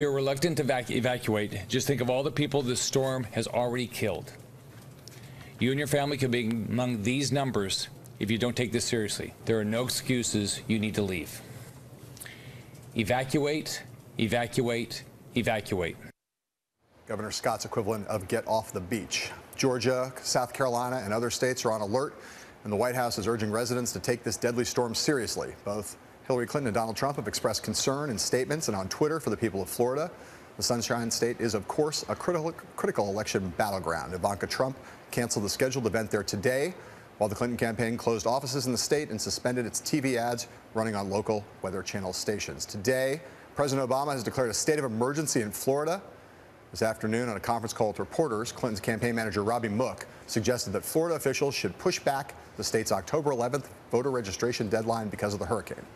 You're reluctant to evac- evacuate. Just think of all the people this storm has already killed. You and your family could be among these numbers if you don't take this seriously. There are no excuses. You need to leave. Evacuate, evacuate, evacuate. Governor Scott's equivalent of get off the beach. Georgia, South Carolina, and other states are on alert, and the White House is urging residents to take this deadly storm seriously. Both Hillary Clinton and Donald Trump have expressed concern in statements and on Twitter for the people of Florida. The Sunshine State is, of course, a critical, critical election battleground. Ivanka Trump canceled the scheduled event there today, while the Clinton campaign closed offices in the state and suspended its TV ads running on local Weather Channel stations. Today, President Obama has declared a state of emergency in Florida. This afternoon, on a conference call with reporters, Clinton's campaign manager Robbie Mook suggested that Florida officials should push back the state's October 11th voter registration deadline because of the hurricane.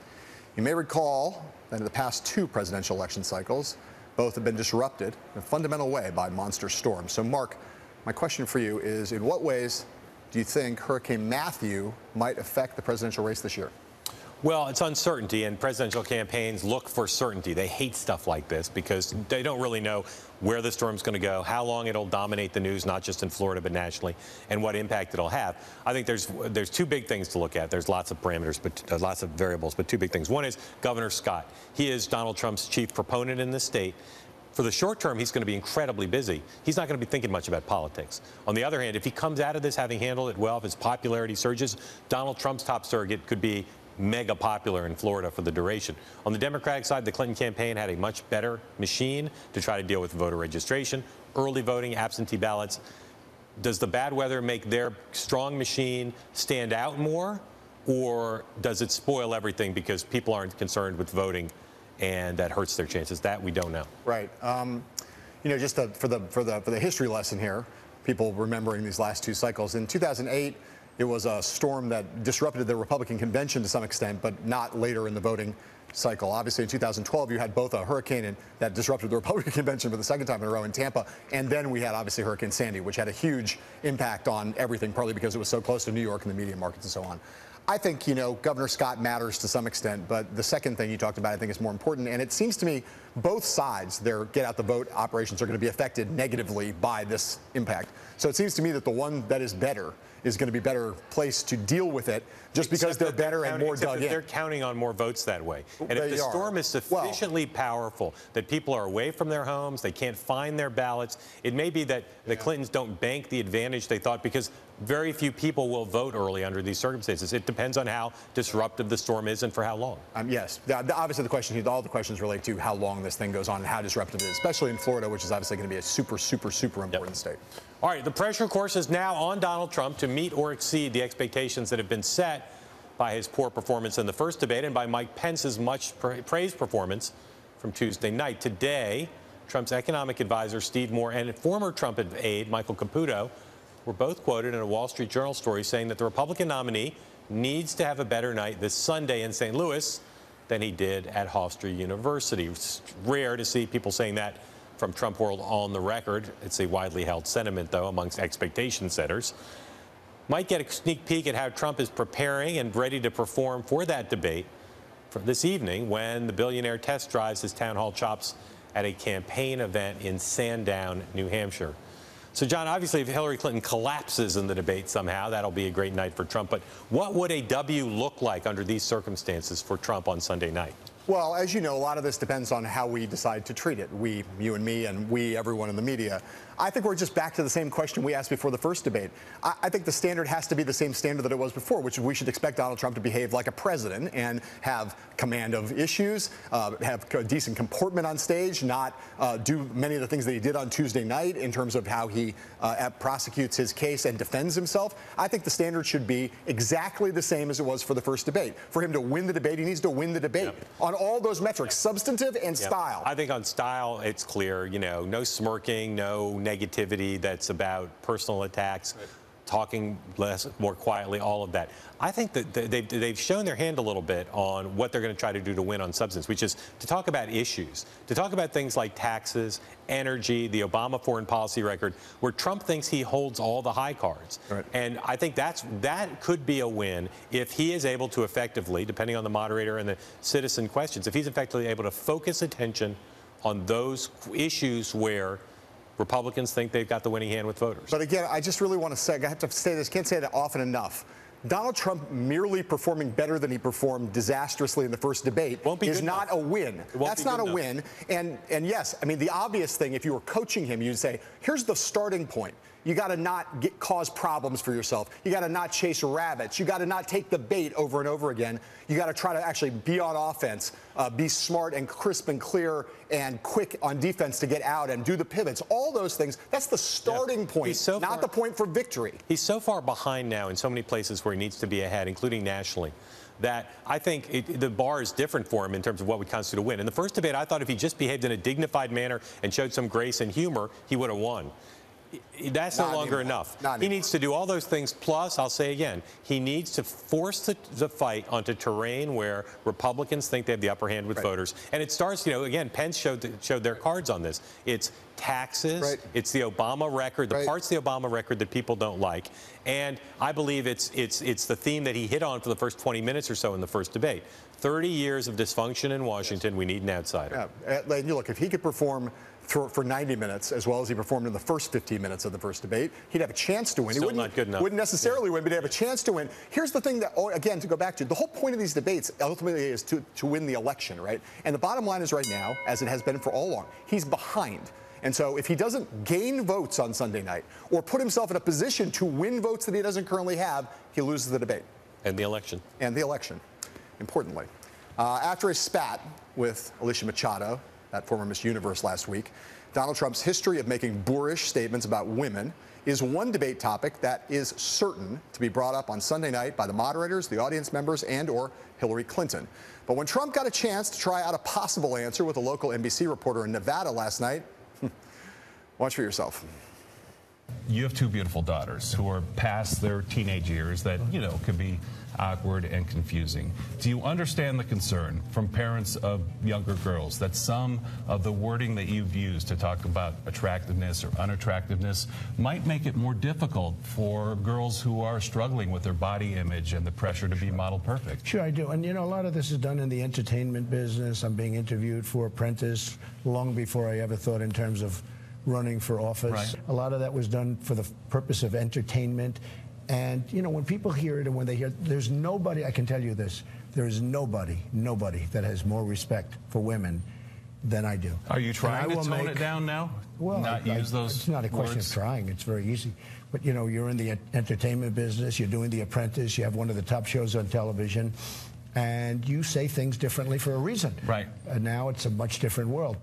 You may recall that in the past two presidential election cycles, both have been disrupted in a fundamental way by monster storms. So, Mark, my question for you is in what ways do you think Hurricane Matthew might affect the presidential race this year? Well, it's uncertainty, and presidential campaigns look for certainty. They hate stuff like this because they don't really know where the storm's going to go, how long it'll dominate the news, not just in Florida but nationally, and what impact it'll have. I think there's there's two big things to look at. There's lots of parameters, but uh, lots of variables, but two big things. One is Governor Scott. He is Donald Trump's chief proponent in the state. For the short term, he's going to be incredibly busy. He's not going to be thinking much about politics. On the other hand, if he comes out of this having handled it well, if his popularity surges, Donald Trump's top surrogate could be mega popular in Florida for the duration. On the Democratic side, the Clinton campaign had a much better machine to try to deal with voter registration, early voting, absentee ballots. Does the bad weather make their strong machine stand out more, or does it spoil everything because people aren't concerned with voting and that hurts their chances? That we don't know. Right. Um, you know, just for the for the for the history lesson here, people remembering these last two cycles. In 2008, it was a storm that disrupted the Republican convention to some extent, but not later in the voting cycle. Obviously, in 2012, you had both a hurricane and that disrupted the Republican convention for the second time in a row in Tampa, and then we had obviously Hurricane Sandy, which had a huge impact on everything, partly because it was so close to New York and the media markets and so on. I think, you know, Governor Scott matters to some extent, but the second thing you talked about, I think, is more important. And it seems to me both sides, their get out the vote operations, are going to be affected negatively by this impact. So it seems to me that the one that is better is going to be better placed to deal with it just because they're better they're and more dug in. They're counting on more votes that way. And They if the are. storm is Well- sufficiently powerful that people are away from their homes, they can't find their ballots, it may be that the Clintons don't bank the advantage they thought because very few people will vote early under these circumstances. It depends on how disruptive the storm is and for how long. Um, yes, The- the- obviously the question, all the questions relate to how long this thing goes on and how disruptive it is, especially in Florida, which is obviously going to be a super, super, super important state. All right, the pressure, of course, is now on Donald Trump to meet or exceed the expectations that have been set by his poor performance in the first debate and by Mike Pence's much pra- praised performance from Tuesday night. Today, Trump's economic advisor, Steve Moore, and former Trump aide, Michael Caputo, were both quoted in a Wall Street Journal story saying that the Republican nominee needs to have a better night this Sunday in St. Louis than he did at Hofstra University. It's rare to see people saying that from Trump world on the record. It's a widely held sentiment, though, amongst expectation setters. Might get a sneak peek at how Trump is preparing and ready to perform for that debate this evening when the billionaire test drives his town hall chops at a campaign event in Sandown, New Hampshire. So, John, obviously, if Hillary Clinton collapses in the debate somehow, that'll be a great night for Trump. But what would a W look like under these circumstances for Trump on Sunday night? Well, as you know, a lot of this depends on how we decide to treat it. We, you and me, and we, everyone in the media. I think we're just back to the same question we asked before the first debate. I, I think the standard has to be the same standard that it was before, which is we should expect Donald Trump to behave like a president and have command of issues, uh, have decent comportment on stage, not uh, do many of the things that he did on Tuesday night in terms of how he uh, prosecutes his case and defends himself. I think the standard should be exactly the same as it was for the first debate. For him to win the debate, he needs to win the debate on all those metrics, substantive and Yep. style. I think on style, it's clear, you know, no smirking, no negativity that's about personal attacks, talking less, more quietly, all of that. I think that they've, they've shown their hand a little bit on what they're going to try to do to win on substance, which is to talk about issues, to talk about things like taxes, energy, the Obama foreign policy record, where Trump thinks he holds all the high cards. Right. And I think that's that could be a win if he is able to effectively, depending on the moderator and the citizen questions, if he's effectively able to focus attention on those issues where Republicans think they've got the winning hand with voters. But again, I just really want to say, I have to say this, can't say it often enough. Donald Trump merely performing better than he performed disastrously in the first debate is not enough. a win. That's not a enough. win. And and yes, I mean the obvious thing if you were coaching him, you'd say, here's the starting point. You got to not get, cause problems for yourself. You got to not chase rabbits. You got to not take the bait over and over again. You got to try to actually be on offense, uh, be smart and crisp and clear and quick on defense to get out and do the pivots. All those things. That's the starting point, so not far- the point for victory. He's so far behind now in so many places where he needs to be ahead, including nationally, that I think it, the bar is different for him in terms of what would constitute a win. In the first debate, I thought if he just behaved in a dignified manner and showed some grace and humor, he would have won. That's no longer anymore. enough. Not he anymore. needs to do all those things. Plus, I'll say again, he needs to force the, the fight onto terrain where Republicans think they have the upper hand with Right. voters. And it starts, you know, again, Pence showed showed their cards on this. It's taxes. Right. It's the Obama record. The Right. parts of the Obama record that people don't like. And I believe it's it's it's the theme that he hit on for the first 20 minutes or so in the first debate. 30 years of dysfunction in Washington. We need an outsider. Yeah, and you look, if he could perform for, for 90 minutes as well as he performed in the first 15 minutes of the first debate, he'd have a chance to win. Still he wouldn't, not good enough. wouldn't necessarily win, but he'd have a chance to win. Here's the thing that, oh, again, to go back to, the whole point of these debates ultimately is to, to win the election, right? And the bottom line is right now, as it has been for all along, he's behind. And so if he doesn't gain votes on Sunday night or put himself in a position to win votes that he doesn't currently have, he loses the debate And the election. and the election, importantly. Uh, after a spat with Alicia Machado, that former Miss Universe last week, Donald Trump's history of making boorish statements about women is one debate topic that is certain to be brought up on Sunday night by the moderators, the audience members, and or Hillary Clinton. But when Trump got a chance to try out a possible answer with a local NBC reporter in Nevada last night, watch for yourself. you have two beautiful daughters who are past their teenage years that, you know, could be awkward and confusing. Do you understand the concern from parents of younger girls that some of the wording that you've used to talk about attractiveness or unattractiveness might make it more difficult for girls who are struggling with their body image and the pressure to be model perfect? Sure, I do. And you know, a lot of this is done in the entertainment business. I'm being interviewed for Apprentice long before I ever thought in terms of running for office. Right. A lot of that was done for the purpose of entertainment. And you know, when people hear it and when they hear, there's nobody. I can tell you this: there is nobody, nobody that has more respect for women than I do. Are you trying to tone make- it down now? well, Not I- I- use those It's not a question words? of trying. It's very easy. But you know, you're in the entertainment business. You're doing The Apprentice. You have one of the top shows on television, and you say things differently for a reason. Right. And now it's a much different world.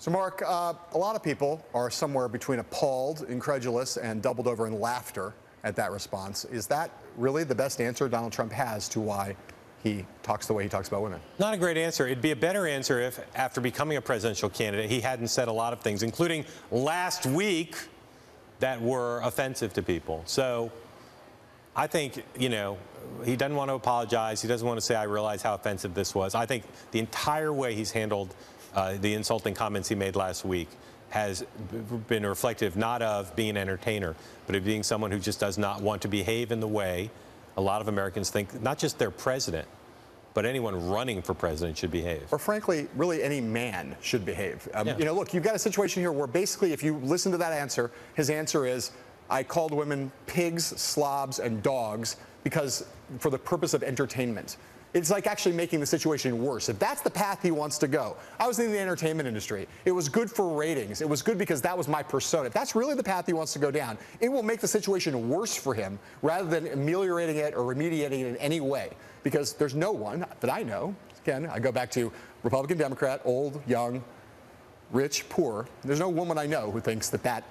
So, Mark, uh, a lot of people are somewhere between appalled, incredulous, and doubled over in laughter at that response. Is that really the best answer Donald Trump has to why he talks the way he talks about women? Not a great answer. It'd be a better answer if, after becoming a presidential candidate, he hadn't said a lot of things, including last week, that were offensive to people. So I think, you know, he doesn't want to apologize. He doesn't want to say, I realize how offensive this was. I think the entire way he's handled uh, the insulting comments he made last week has been reflective not of being an entertainer, but of being someone who just does not want to behave in the way a lot of Americans think not just their president, but anyone running for president should behave. Or frankly, really any man should behave. Um, Yeah. You know, look, you've got a situation here where basically, if you listen to that answer, his answer is, I called women pigs, slobs, and dogs because for the purpose of entertainment. It's like actually making the situation worse. If that's the path he wants to go, I was in the entertainment industry. It was good for ratings. It was good because that was my persona. If that's really the path he wants to go down, it will make the situation worse for him rather than ameliorating it or remediating it in any way. Because there's no one that I know, again, I go back to Republican, Democrat, old, young, rich, poor. There's no woman I know who thinks that, that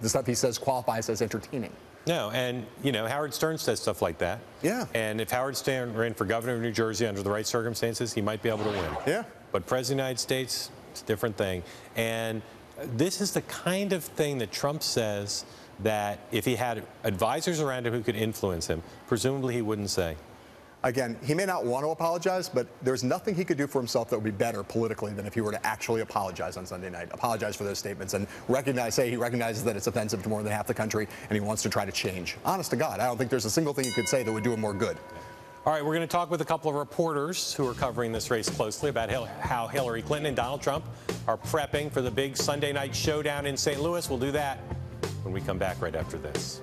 the stuff he says qualifies as entertaining. No, and you know Howard Stern says stuff like that. Yeah. And if Howard Stern ran for governor of New Jersey under the right circumstances, he might be able to win. Yeah. But president of the United States, it's a different thing. And this is the kind of thing that Trump says that if he had advisors around him who could influence him, presumably he wouldn't say. Again, he may not want to apologize, but there's nothing he could do for himself that would be better politically than if he were to actually apologize on Sunday night, apologize for those statements, and recognize, say he recognizes that it's offensive to more than half the country, and he wants to try to change. Honest to God, I don't think there's a single thing he could say that would do him more good. All right, we're going to talk with a couple of reporters who are covering this race closely about how Hillary Clinton and Donald Trump are prepping for the big Sunday night showdown in St. Louis. We'll do that when we come back right after this.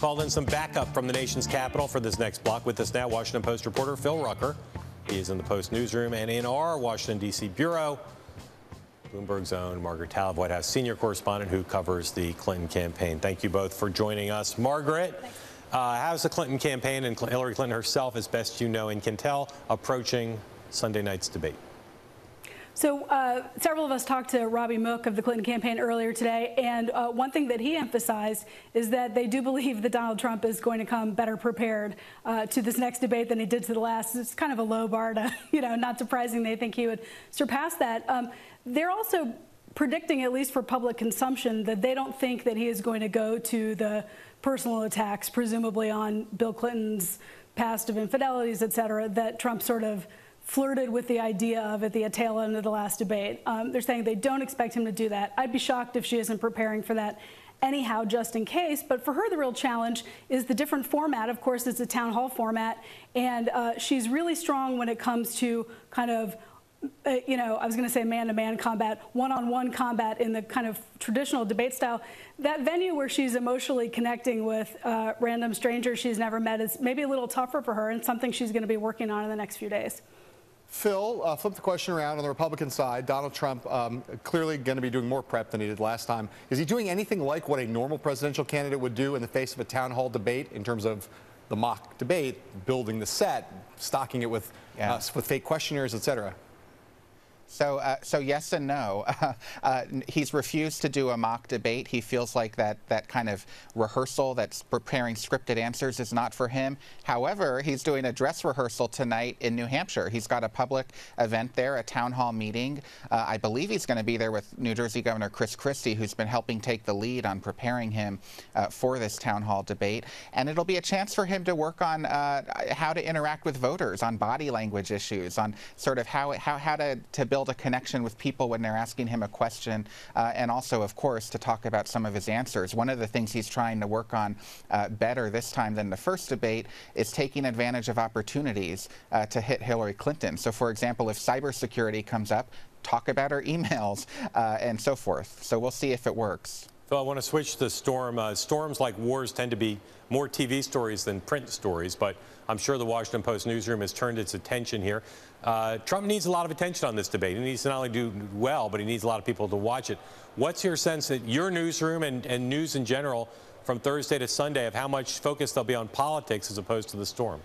Called in some backup from the nation's capital for this next block. With us now, Washington Post reporter Phil Rucker. He is in the Post newsroom and in our Washington, D.C. bureau. Bloomberg's own Margaret Talev, White House senior correspondent who covers the Clinton campaign. Thank you both for joining us. Margaret, uh, how's the Clinton campaign and Hillary Clinton herself, as best you know and can tell, approaching Sunday night's debate? So uh, several of us talked to Robbie Mook of the Clinton campaign earlier today, and uh, one thing that he emphasized is that they do believe that Donald Trump is going to come better prepared uh, to this next debate than he did to the last. It's kind of a low bar to, you know, not surprising they think he would surpass that. Um, they're also predicting, at least for public consumption, that they don't think that he is going to go to the personal attacks, presumably on Bill Clinton's past of infidelities, et cetera, that Trump sort of flirted with the idea of at the tail end of the last debate. Um, they're saying they don't expect him to do that. I'd be shocked if she isn't preparing for that anyhow, just in case. But for her, the real challenge is the different format. Of course, it's a town hall format, and uh, she's really strong when it comes to kind of uh, you know, I was going to say man-to-man combat, one-on-one combat in the kind of traditional debate style. That venue where she's emotionally connecting with uh, random strangers she's never met is maybe a little tougher for her and something she's going to be working on in the next few days. Phil, uh, flip the question around on the Republican side. Donald Trump um, clearly going to be doing more prep than he did last time. Is he doing anything like what a normal presidential candidate would do in the face of a town hall debate in terms of the mock debate, building the set, stocking it with, yeah. uh, with fake questionnaires, et cetera? So, uh, so yes and no. Uh, he's refused to do a mock debate. He feels like that that kind of rehearsal, that's preparing scripted answers, is not for him. However, he's doing a dress rehearsal tonight in New Hampshire. He's got a public event there, a town hall meeting. Uh, I believe he's going to be there with New Jersey Governor Chris Christie, who's been helping take the lead on preparing him uh, for this town hall debate. And it'll be a chance for him to work on uh, how to interact with voters, on body language issues, on sort of how how how to to build build a connection with people when they're asking him a question, uh, and also, of course, to talk about some of his answers. One of the things he's trying to work on uh, better this time than the first debate is taking advantage of opportunities uh, to hit Hillary Clinton. So, for example, if cybersecurity comes up, talk about her emails uh, and so forth. So we'll see if it works. Phil, I want to switch to storm. Uh, storms like wars tend to be more TV stories than print stories, but I'm sure the Washington Post newsroom has turned its attention here. Uh, Trump needs a lot of attention on this debate. He needs to not only do well, but he needs a lot of people to watch it. What's your sense that your newsroom and, and news in general from Thursday to Sunday of how much focus there'll be on politics as opposed to the storm?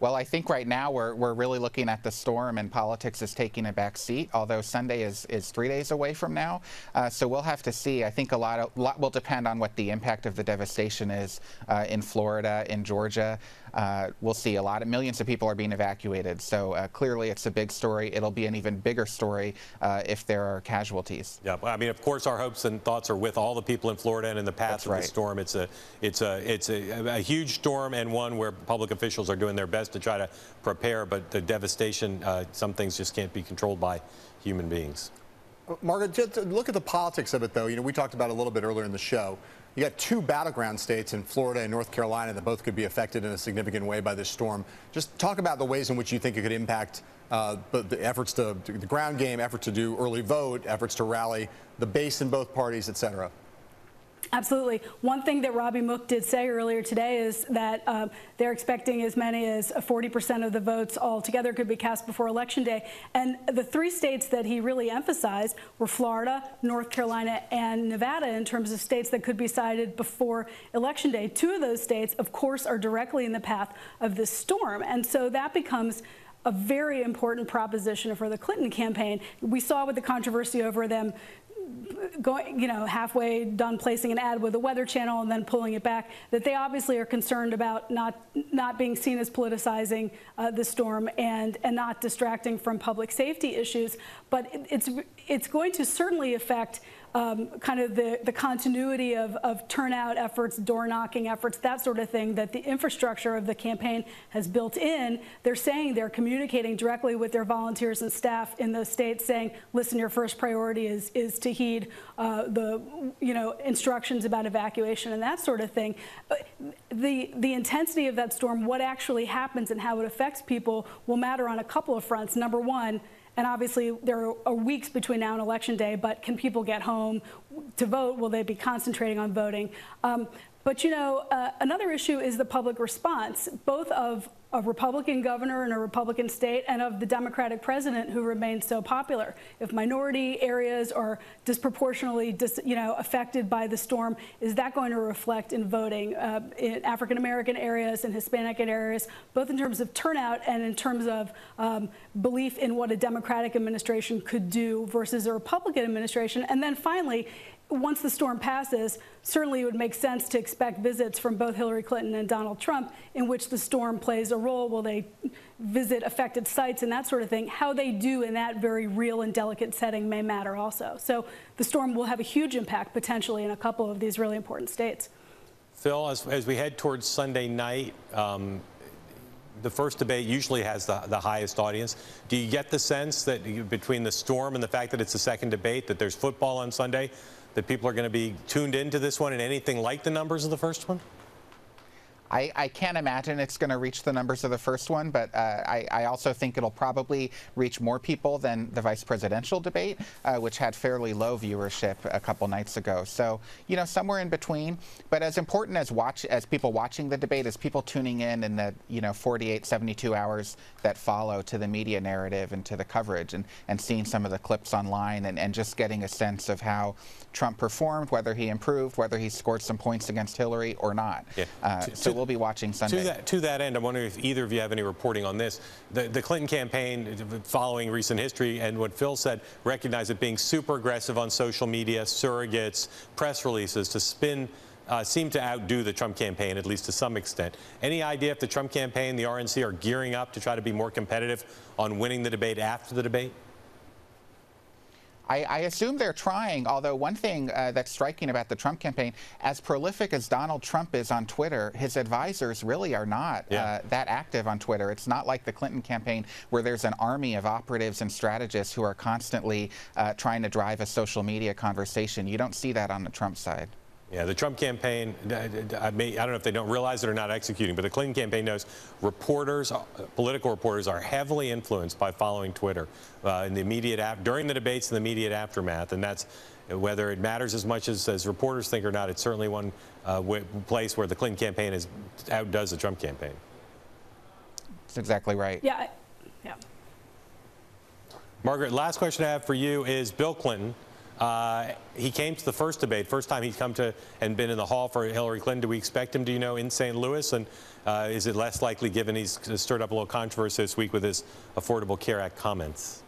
Well, I think right now we're, we're really looking at the storm and politics is taking a back seat, although Sunday is, is three days away from now. Uh, so we'll have to see. I think a lot, of, lot will depend on what the impact of the devastation is uh, in Florida, in Georgia. Uh, we'll see a lot of millions of people are being evacuated. So uh, clearly it's a big story. It'll be an even bigger story uh, if there are casualties. Yeah, I mean, of course, our hopes and thoughts are with all the people in Florida and in the path That's of right. the storm. It's a, it's a, it's a, a huge storm and one where public officials are doing their best to try to prepare, but the devastation, uh, some things just can't be controlled by human beings. Margaret, just look at the politics of it, though. You know, we talked about it a little bit earlier in the show. You got two battleground states in Florida and North Carolina that both could be affected in a significant way by this storm. Just talk about the ways in which you think it could impact uh, the, efforts to the ground game, effort to do early vote, efforts to rally the base in both parties, et cetera. Absolutely. One thing that Robbie Mook did say earlier today is that um, they're expecting as many as 40% of the votes altogether could be cast before Election Day. And the three states that he really emphasized were Florida, North Carolina, and Nevada in terms of states that could be cited before Election Day. Two of those states, of course, are directly in the path of this storm. And so that becomes a very important proposition for the Clinton campaign. We saw with the controversy over them going, you know, halfway done placing an ad with the Weather Channel and then pulling it back, that they obviously are concerned about not not being seen as politicizing uh, the storm and and not distracting from public safety issues. But it, it's it's going to certainly affect um, kind of the, the continuity of, of turnout efforts, door knocking efforts, that sort of thing that the infrastructure of the campaign has built in. They're saying they're communicating directly with their volunteers and staff in those states saying, listen, your first priority is, is to heed uh, the you know, instructions about evacuation and that sort of thing. The, the intensity of that storm, what actually happens and how it affects people will matter on a couple of fronts. Number one, and obviously, there are weeks between now and election day, but can people get home to vote? Will they be concentrating on voting? Um, but you know, uh, another issue is the public response, both of a Republican governor in a Republican state and of the Democratic president who remains so popular. If minority areas are disproportionately, dis, you know, affected by the storm, is that going to reflect in voting uh, in African American areas and Hispanic areas, both in terms of turnout and in terms of um, belief in what a Democratic administration could do versus a Republican administration? And then finally, once the storm passes, certainly it would make sense to expect visits from both Hillary Clinton and Donald Trump in which the storm plays a role. Will they visit affected sites and that sort of thing? How they do in that very real and delicate setting may matter also. So the storm will have a huge impact potentially in a couple of these really important states. Phil, as, as we head towards Sunday night, um, the first debate usually has the, the highest audience. Do you get the sense that you, between the storm and the fact that it's the second debate, that there's football on Sunday, that people are going to be tuned into this one and anything like the numbers of the first one? I, I can't imagine it's going to reach the numbers of the first one, but uh, I, I, also think it'll probably reach more people than the vice presidential debate, uh, which had fairly low viewership a couple nights ago. So, you know, somewhere in between. But as important as watch as people watching the debate as people tuning in in the you know 48, 72 hours that follow to the media narrative and to the coverage, and, and seeing some of the clips online and, and just getting a sense of how Trump performed, whether he improved, whether he scored some points against Hillary or not. Yeah. Uh, so we'll be watching Sunday. To that, to that end, I'm wondering if either of you have any reporting on this. The, the Clinton campaign, following recent history and what Phil said, recognized it being super aggressive on social media, surrogates, press releases to spin. Uh, seem to outdo the Trump campaign, at least to some extent. Any idea if the Trump campaign, the RNC, are gearing up to try to be more competitive on winning the debate after the debate? I, I assume they're trying, although one thing uh, that's striking about the Trump campaign, as prolific as Donald Trump is on Twitter, his advisors really are not Yeah. uh, that active on Twitter. It's not like the Clinton campaign where there's an army of operatives and strategists who are constantly uh, trying to drive a social media conversation. You don't see that on the Trump side. Yeah, the Trump campaign, I, may, I don't know if they don't realize it or not executing, but the Clinton campaign knows reporters, uh, political reporters are heavily influenced by following Twitter uh, in the immediate, during the debates and the immediate aftermath. And that's whether it matters as much as, as reporters think or not, it's certainly one uh, place where the Clinton campaign is, outdoes the Trump campaign. That's exactly right. Yeah. Yeah. Margaret, last question I have for you is Bill Clinton. Uh, he came to the first debate, first time he's come to and been in the hall for Hillary Clinton. Do we expect him, do you know, in St. Louis? And uh, is it less likely given he's stirred up a little controversy this week with his Affordable Care Act comments?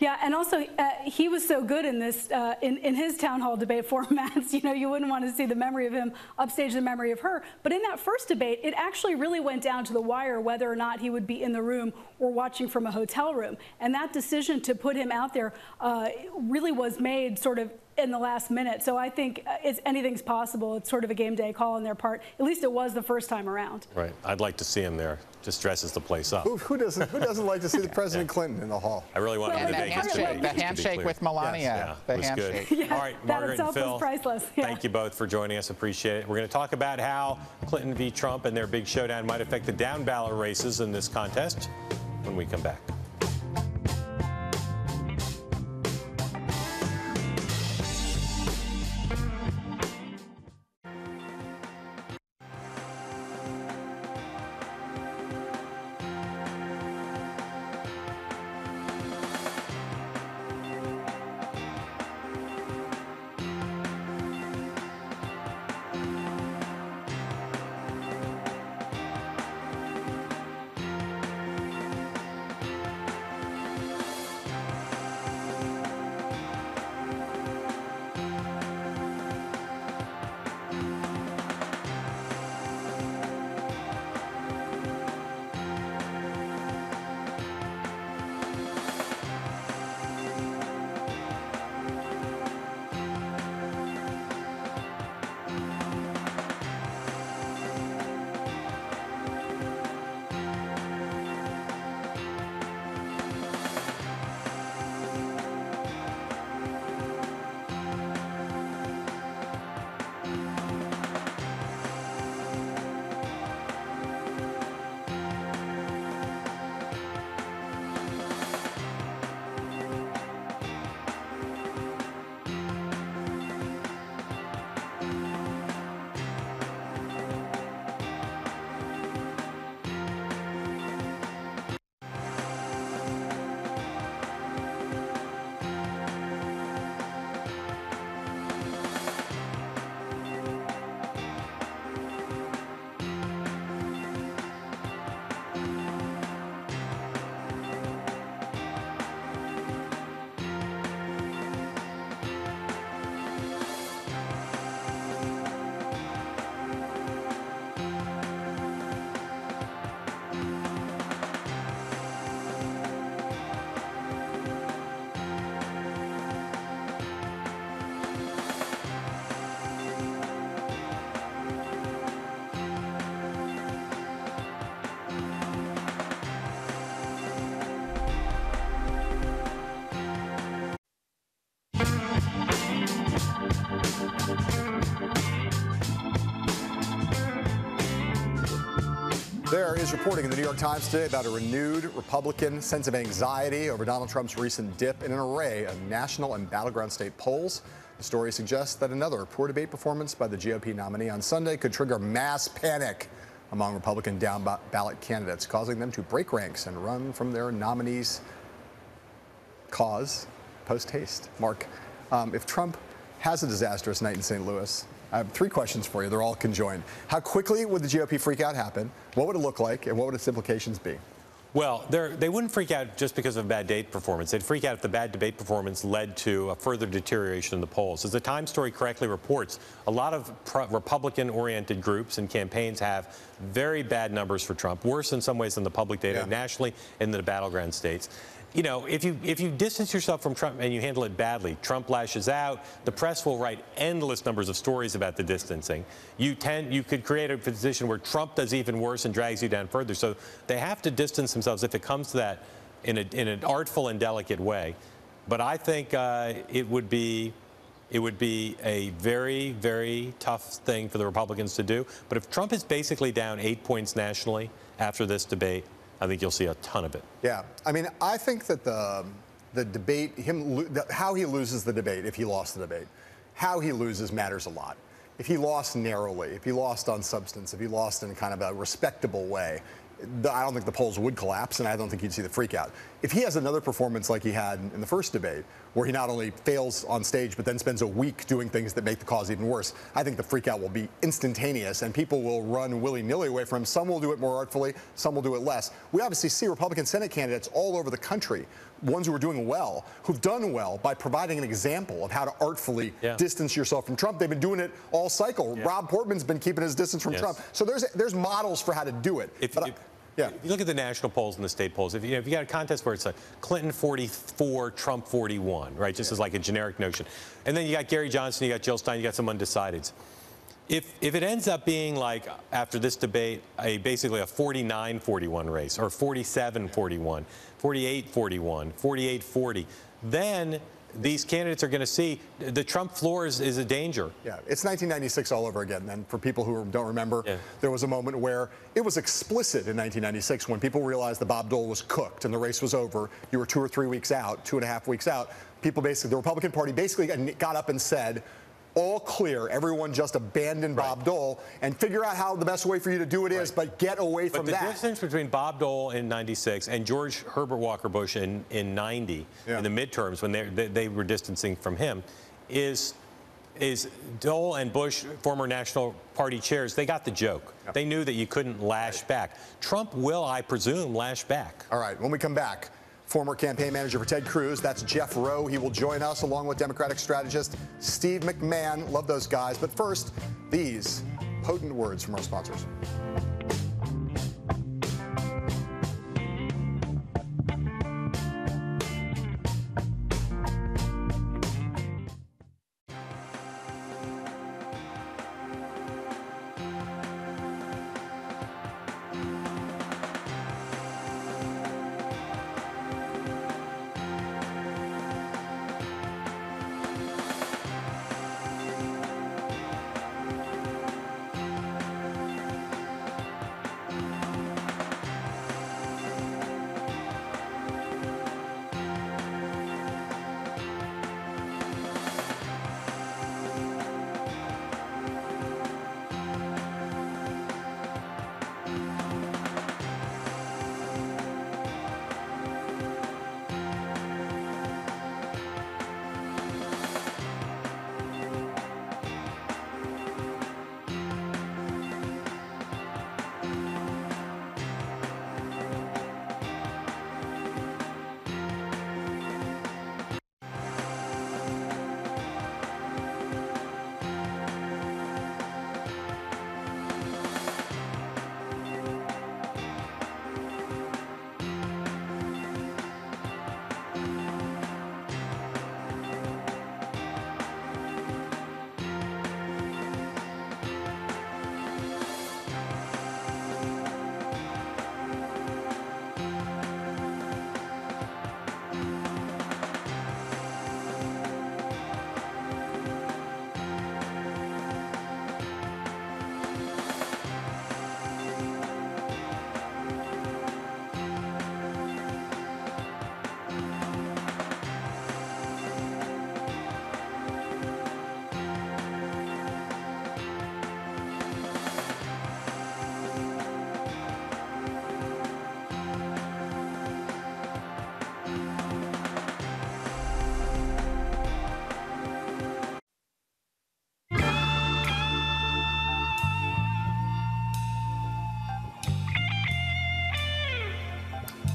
Yeah, and also uh, he was so good in this uh, in in his town hall debate formats. You know, you wouldn't want to see the memory of him upstage the memory of her. But in that first debate, it actually really went down to the wire whether or not he would be in the room or watching from a hotel room. And that decision to put him out there uh, really was made sort of in the last minute. So I think uh, it's anything's possible. It's sort of a game day call on their part. At least it was the first time around. Right. I'd like to see him there. Just dresses the place up. Who, who doesn't? Who doesn't like to see the President yeah. Clinton in the hall? I really want well, him to the Vegas The handshake with Melania. Yes. Yeah, the was handshake. good. Yeah, All right, that Margaret itself and Phil. priceless. Yeah. Thank you both for joining us. Appreciate it. We're going to talk about how Clinton v. Trump and their big showdown might affect the down ballot races in this contest when we come back. Is reporting in the New York Times today about a renewed Republican sense of anxiety over Donald Trump's recent dip in an array of national and battleground state polls. The story suggests that another poor debate performance by the GOP nominee on Sunday could trigger mass panic among Republican down ballot candidates, causing them to break ranks and run from their nominees' cause post haste. Mark, um, if Trump has a disastrous night in St. Louis, I have three questions for you. They're all conjoined. How quickly would the GOP freakout happen? What would it look like? And what would its implications be? Well, they wouldn't freak out just because of a bad debate performance. They'd freak out if the bad debate performance led to a further deterioration in the polls. As the Times story correctly reports, a lot of Republican-oriented groups and campaigns have very bad numbers for Trump, worse in some ways than the public data yeah. nationally in the battleground states you know, if you if you distance yourself from Trump and you handle it badly, Trump lashes out. The press will write endless numbers of stories about the distancing. You tend you could create a position where Trump does even worse and drags you down further. So they have to distance themselves if it comes to that in a, in an artful and delicate way. But I think uh, it would be It would be a very, very tough thing for the Republicans to do. But if Trump is basically down eight points nationally after this debate, I think you'll see a ton of it. Yeah, I mean, I think that the the debate, him, how he loses the debate if he lost the debate, how he loses matters a lot. If he lost narrowly, if he lost on substance, if he lost in kind of a respectable way, I don't think the polls would collapse, and I don't think you'd see the freak out. If he has another performance like he had in the first debate, where he not only fails on stage, but then spends a week doing things that make the cause even worse, I think the freak out will be instantaneous, and people will run willy nilly away from him. Some will do it more artfully, some will do it less. We obviously see Republican Senate candidates all over the country, ones who are doing well, who've done well by providing an example of how to artfully Yeah. distance yourself from Trump. They've been doing it all cycle. Rob Portman's been keeping his distance from Yes. Trump. So there's there's models for how to do it. If, But if- yeah. if you look at the national polls and the state polls, if you, if you got a contest where it's like Clinton 44, Trump 41, right? Just as like a generic notion. And then you got Gary Johnson, you got Jill Stein, you got some undecideds. If, if it ends up being like after this debate, a basically a 49-41 race or 47-41, 48-41, 48-40, then these candidates are going to see the Trump floor is, is a danger. Yeah, it's 1996 all over again. And for people who don't remember, Yeah. there was a moment where it was explicit in 1996 when people realized that Bob Dole was cooked and the race was over. You were two or three weeks out, two and a half weeks out. People basically, the Republican Party basically got up and said, all clear, everyone just abandon Bob Dole and figure out how the best way for you to do it is, but get away But from the that. difference between Bob Dole in 96 and George Herbert Walker Bush in, in 90, Yeah. in the midterms when they, they, they were distancing from him, is, is Dole and Bush, former National Party chairs, they got the joke. They knew that you couldn't lash back. Trump will, I presume, lash back. All right, when we come back, former campaign manager for Ted Cruz, that's Jeff Roe. He will join us along with Democratic strategist Steve McMahon. Love those guys. But first, these potent words from our sponsors.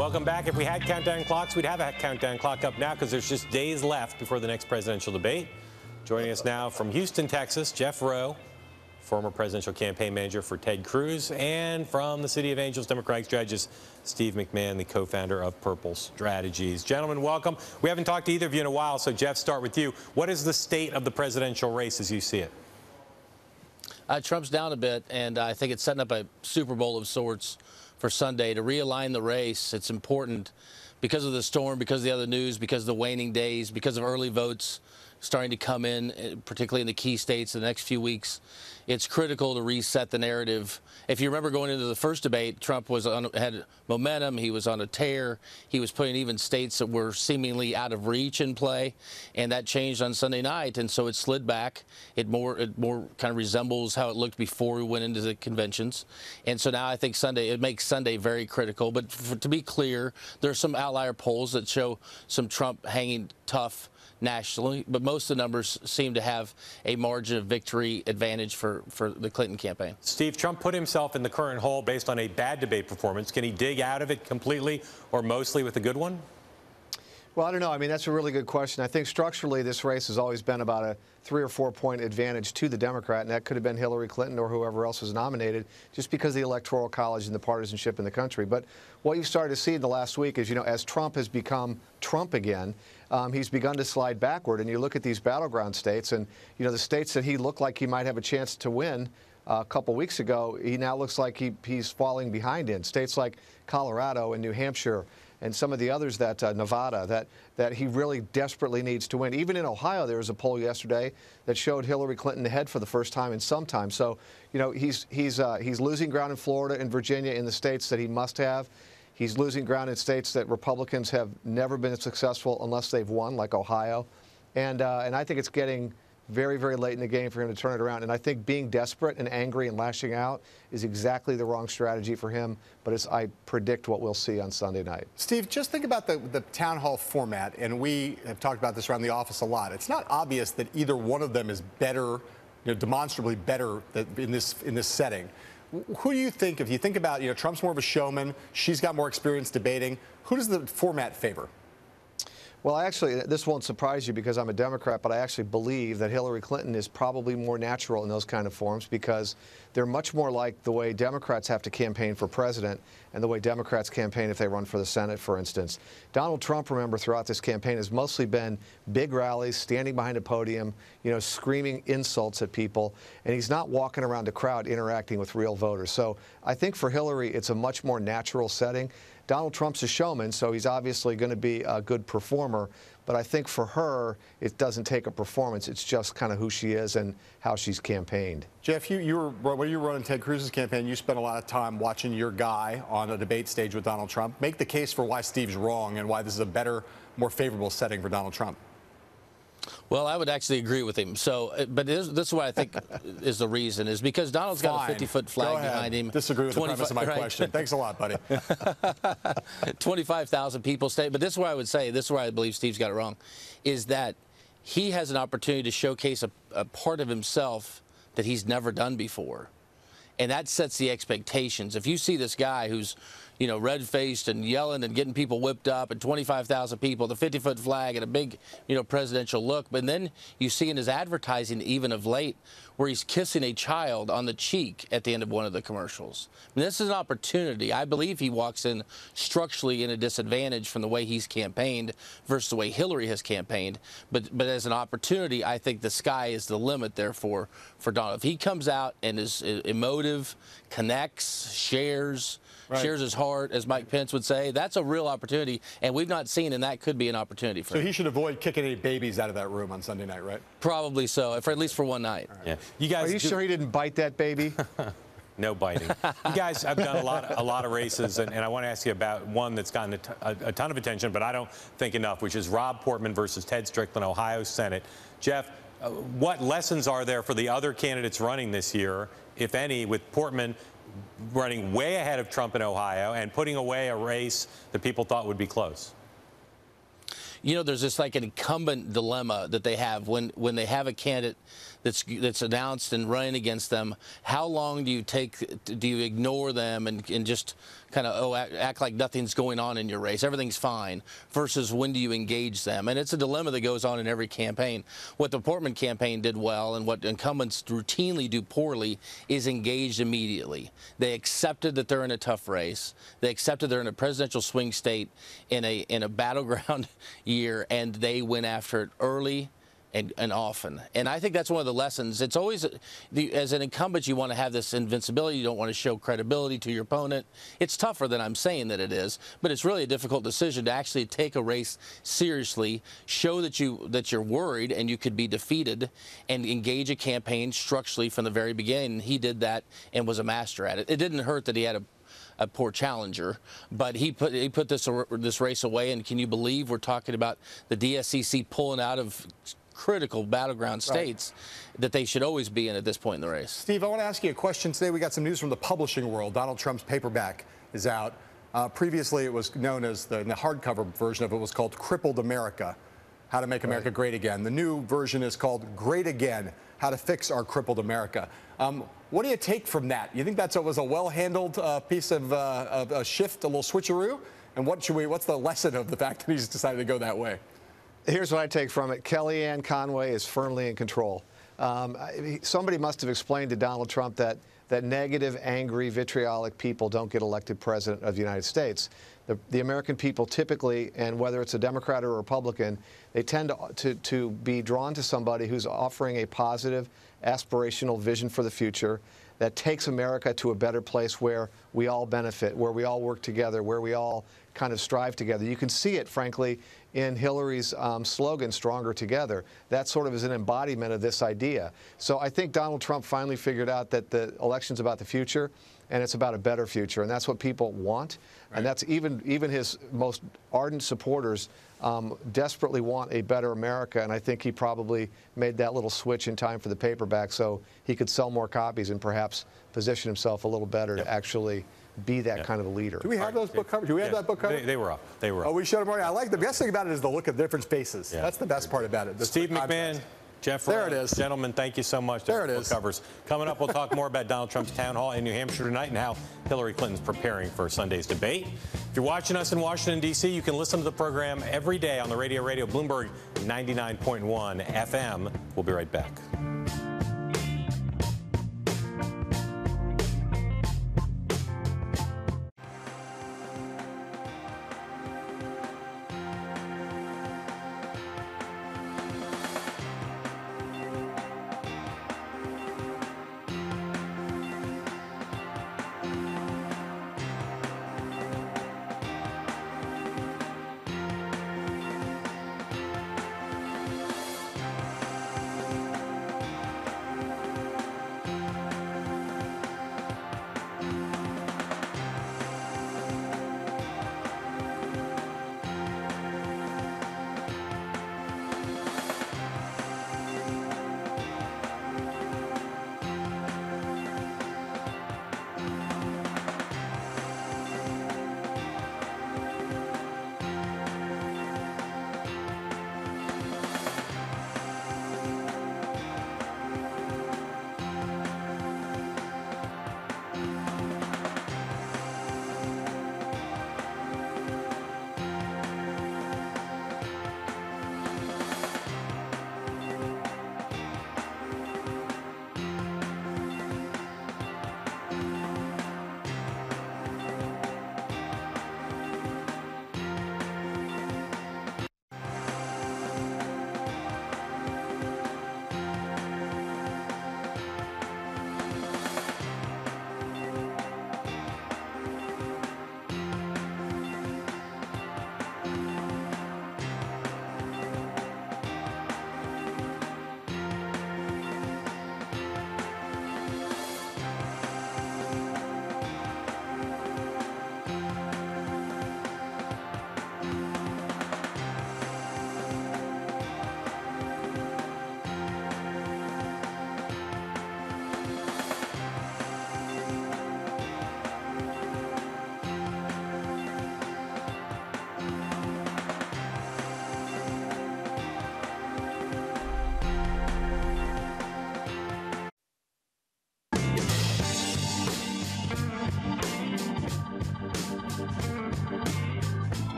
Welcome back. If we had countdown clocks, we'd have a countdown clock up now because there's just days left before the next presidential debate. Joining us now from Houston, Texas, Jeff Roe, former presidential campaign manager for Ted Cruz, and from the City of Angels Democratic strategist Steve McMahon, the co-founder of Purple Strategies. Gentlemen, welcome. We haven't talked to either of you in a while, so Jeff, start with you. What is the state of the presidential race as you see it? Uh, Trump's down a bit, and I think it's setting up a Super Bowl of sorts for Sunday to realign the race. It's important because of the storm, because of the other news, because of the waning days, because of early votes starting to come in, eh, particularly in the key states in the next few weeks. It's critical to reset the narrative. If you remember going into the first debate, Trump was on, had momentum. He was on a tear. He was putting even states that were seemingly out of reach in play, and that changed on Sunday night. And so it slid back. It more it more kind of resembles how it looked before we went into the conventions. And so now I think Sunday it makes Sunday very critical. But for, to be clear, there are some outlier polls that show some Trump hanging tough nationally, but most of the numbers seem to have a margin of victory advantage for, for the Clinton campaign. Steve, Trump put himself in the current hole based on a bad debate performance. Can he dig out of it completely or mostly with a good one? Well, I don't know. I mean, that's a really good question. I think structurally, this race has always been about a three or four point advantage to the Democrat, and that could have been Hillary Clinton or whoever else was nominated just because of the Electoral College and the partisanship in the country. But what you've started to see in the last week is, you know, as Trump has become Trump again, um, he's begun to slide backward. And you look at these battleground states, and, you know, the states that he looked like he might have a chance to win. Uh, a couple weeks ago, he now looks like he, he's falling behind in states like Colorado and New Hampshire and some of the others that uh, Nevada that that he really desperately needs to win. Even in Ohio, there was a poll yesterday that showed Hillary Clinton ahead for the first time in some time. So, you know, he's he's uh, he's losing ground in Florida and Virginia in the states that he must have. He's losing ground in states that Republicans have never been successful unless they've won, like Ohio. And uh, and I think it's getting very, very late in the game for him to turn it around. And I think being desperate and angry and lashing out is exactly the wrong strategy for him. But I predict what we'll see on Sunday night. Steve, just think about the, the town hall format, and we have talked about this around the office a lot. It's not obvious that either one of them is better, you know, demonstrably better in this in this setting. Who do you think, if you think about, you know, Trump's more of a showman, she's got more experience debating, who does the format favor? Well, I actually, this won't surprise you because I'm a Democrat, but I actually believe that Hillary Clinton is probably more natural in those kind of forms because they're much more like the way Democrats have to campaign for president and the way Democrats campaign if they run for the Senate, for instance. Donald Trump, remember, throughout this campaign has mostly been big rallies, standing behind a podium, you know, screaming insults at people, and he's not walking around a crowd interacting with real voters. So I think for Hillary, it's a much more natural setting. Donald Trump's a showman, so he's obviously going to be a good performer. But I think for her, it doesn't take a performance. It's just kind of who she is and how she's campaigned. Jeff, you, you were when you were running Ted Cruz's campaign, you spent a lot of time watching your guy on a debate stage with Donald Trump. Make the case for why Steve's wrong and why this is a better, more favorable setting for Donald Trump. Well, I would actually agree with him. So, uh, but this, this is what I think is the reason is because Donald's Fine. got a 50-foot flag behind him. Disagree with the premise of my right? question. Thanks a lot, buddy. 25,000 people stay. But this is where I would say, this is where I believe Steve's got it wrong, is that he has an opportunity to showcase a, a part of himself that he's never done before. And that sets the expectations. If you see this guy who's you know, red faced and yelling and getting people whipped up and 25,000 people, the 50 foot flag and a big, you know, presidential look. But then you see in his advertising, even of late, where he's kissing a child on the cheek at the end of one of the commercials. I mean, this is an opportunity. I believe he walks in structurally in a disadvantage from the way he's campaigned versus the way Hillary has campaigned. But but as an opportunity, I think the sky is the limit there for, for Donald. If he comes out and is emotive, connects, shares, right. shares his heart, as Mike Pence would say. That's a real opportunity, and we've not seen, and that could be an opportunity for so him. he should avoid kicking any babies out of that room on Sunday night, right? Probably so, for at least for one night. Right. Yeah. You guys, are you do- sure he didn't bite that baby? no biting. you guys I've done a lot, a lot of races, and, and I want to ask you about one that's gotten a, ton of attention, but I don't think enough, which is Rob Portman versus Ted Strickland, Ohio Senate. Jeff, uh, what lessons are there for the other candidates running this year, if any, with Portman running way ahead of Trump in Ohio and putting away a race that people thought would be close? You know, there's this like an incumbent dilemma that they have when when they have a candidate that's that's announced and running against them. How long do you take? Do you ignore them and, and just kind of oh act, act, like nothing's going on in your race, everything's fine, versus when do you engage them? And it's a dilemma that goes on in every campaign. What the Portman campaign did well, and what incumbents routinely do poorly, is engaged immediately. They accepted that they're in a tough race. They accepted they're in a presidential swing state in a in a battleground year, and they went after it early and, and often. And I think that's one of the lessons. It's always, the, as an incumbent, you want to have this invincibility. You don't want to show credibility to your opponent. It's tougher than I'm saying that it is, but it's really a difficult decision to actually take a race seriously, show that you that you're worried and you could be defeated, and engage a campaign structurally from the very beginning. He did that and was a master at it. It didn't hurt that he had a a poor challenger, but he put he put this this race away. And can you believe we're talking about the DSCC pulling out of critical battleground states right. that they should always be in at this point in the race. Steve, I want to ask you a question today. We got some news from the publishing world. Donald Trump's paperback is out. Uh, previously, it was known as the, the, hardcover version of it was called Crippled America How to Make America right. Great Again. The new version is called Great Again How to Fix Our Crippled America. Um, what do you take from that? You think that was a well handled uh, piece of, uh, of a shift, a little switcheroo? And what should we, what's the lesson of the fact that he's decided to go that way? Here's what I take from it Kellyanne Conway is firmly in control. Um, somebody must have explained to Donald Trump that, that negative, angry, vitriolic people don't get elected president of the United States. The, the American people typically, and whether it's a Democrat or a Republican, they tend to, to, to be drawn to somebody who's offering a positive, aspirational vision for the future that takes America to a better place where we all benefit, where we all work together, where we all kind of strive together. You can see it, frankly, in Hillary's um, slogan, Stronger Together. That sort of is an embodiment of this idea. So I think Donald Trump finally figured out that the election's about the future and it's about a better future. And that's what people want. Right. And that's even, even his most ardent supporters um, desperately want a better America. And I think he probably made that little switch in time for the paperback so he could sell more copies and perhaps position himself a little better yep. to actually be that yeah. kind of a leader. Do we have those book covers? Do we have that book cover? They, they, were up. They were up. Oh, we showed them already. I like the best thing about it is the look of different faces. Yeah. That's the best part about it. The Steve McMahon. Jeff, there it is. Gentlemen, thank you so much. There it is. Covers. Coming up, we'll talk more about Donald Trump's town hall in New Hampshire tonight and how Hillary Clinton's preparing for Sunday's debate. If you're watching us in Washington, D.C., you can listen to the program every day on the radio, radio Bloomberg 99.1 FM. We'll be right back.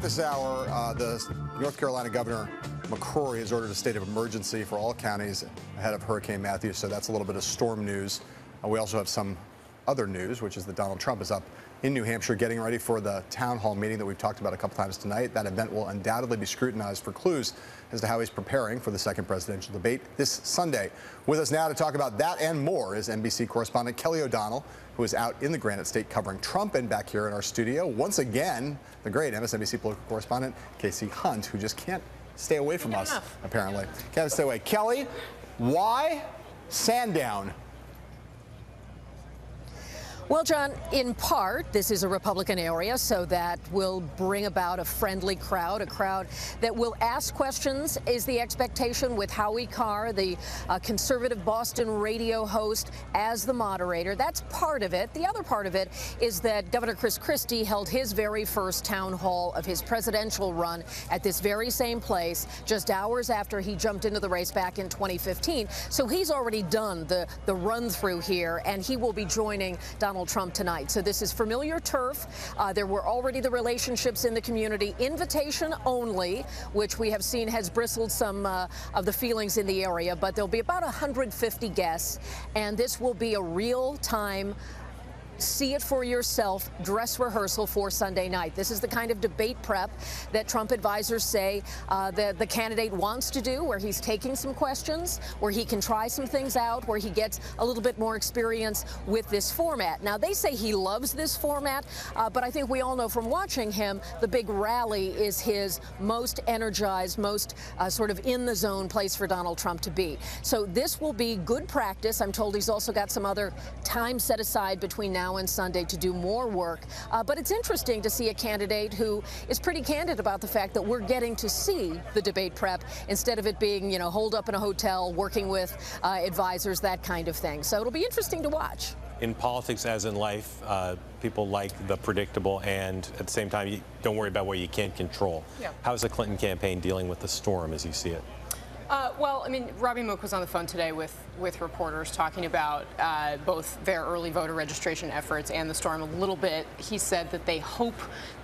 This hour, uh, the North Carolina Governor McCrory has ordered a state of emergency for all counties ahead of Hurricane Matthew, so that's a little bit of storm news. Uh, we also have some other news, which is that Donald Trump is up in New Hampshire getting ready for the town hall meeting that we've talked about a couple times tonight. That event will undoubtedly be scrutinized for clues as to how he's preparing for the second presidential debate this Sunday. With us now to talk about that and more is NBC correspondent Kelly O'Donnell, who is out in the Granite State covering Trump, and back here in our studio, once again, the great MSNBC political correspondent Kasie Hunt, who just can't stay away from us, apparently. Can't stay away. Kelly, why Sandown? Well, John, in part, this is a Republican area, so that will bring about a friendly crowd, a crowd that will ask questions, is the expectation with Howie Carr, the uh, conservative Boston radio host, as the moderator. That's part of it. The other part of it is that Governor Chris Christie held his very first town hall of his presidential run at this very same place just hours after he jumped into the race back in 2015. So he's already done the, the run through here, and he will be joining Donald Trump tonight. So this is familiar turf. Uh, there were already the relationships in the community, invitation only, which we have seen has bristled some uh, of the feelings in the area. But there'll be about 150 guests, and this will be a real time see it for yourself dress rehearsal for Sunday night. This is the kind of debate prep that Trump advisors say uh, that the candidate wants to do, where he's taking some questions, where he can try some things out, where he gets a little bit more experience with this format. Now, they say he loves this format, uh, but I think we all know from watching him, the big rally is his most energized, most uh, sort of in the zone place for Donald Trump to be. So this will be good practice. I'm told he's also got some other time set aside between now and Sunday to do more work. Uh, but it's interesting to see a candidate who is pretty candid about the fact that we're getting to see the debate prep instead of it being, you know, holed up in a hotel, working with uh, advisors, that kind of thing. So it'll be interesting to watch. In politics, as in life, uh, people like the predictable, and at the same time, you don't worry about what you can't control. Yeah. How's the Clinton campaign dealing with the storm as you see it? Uh, well, I mean, Robbie Mook was on the phone today with, with reporters talking about uh, both their early voter registration efforts and the storm a little bit. He said that they hope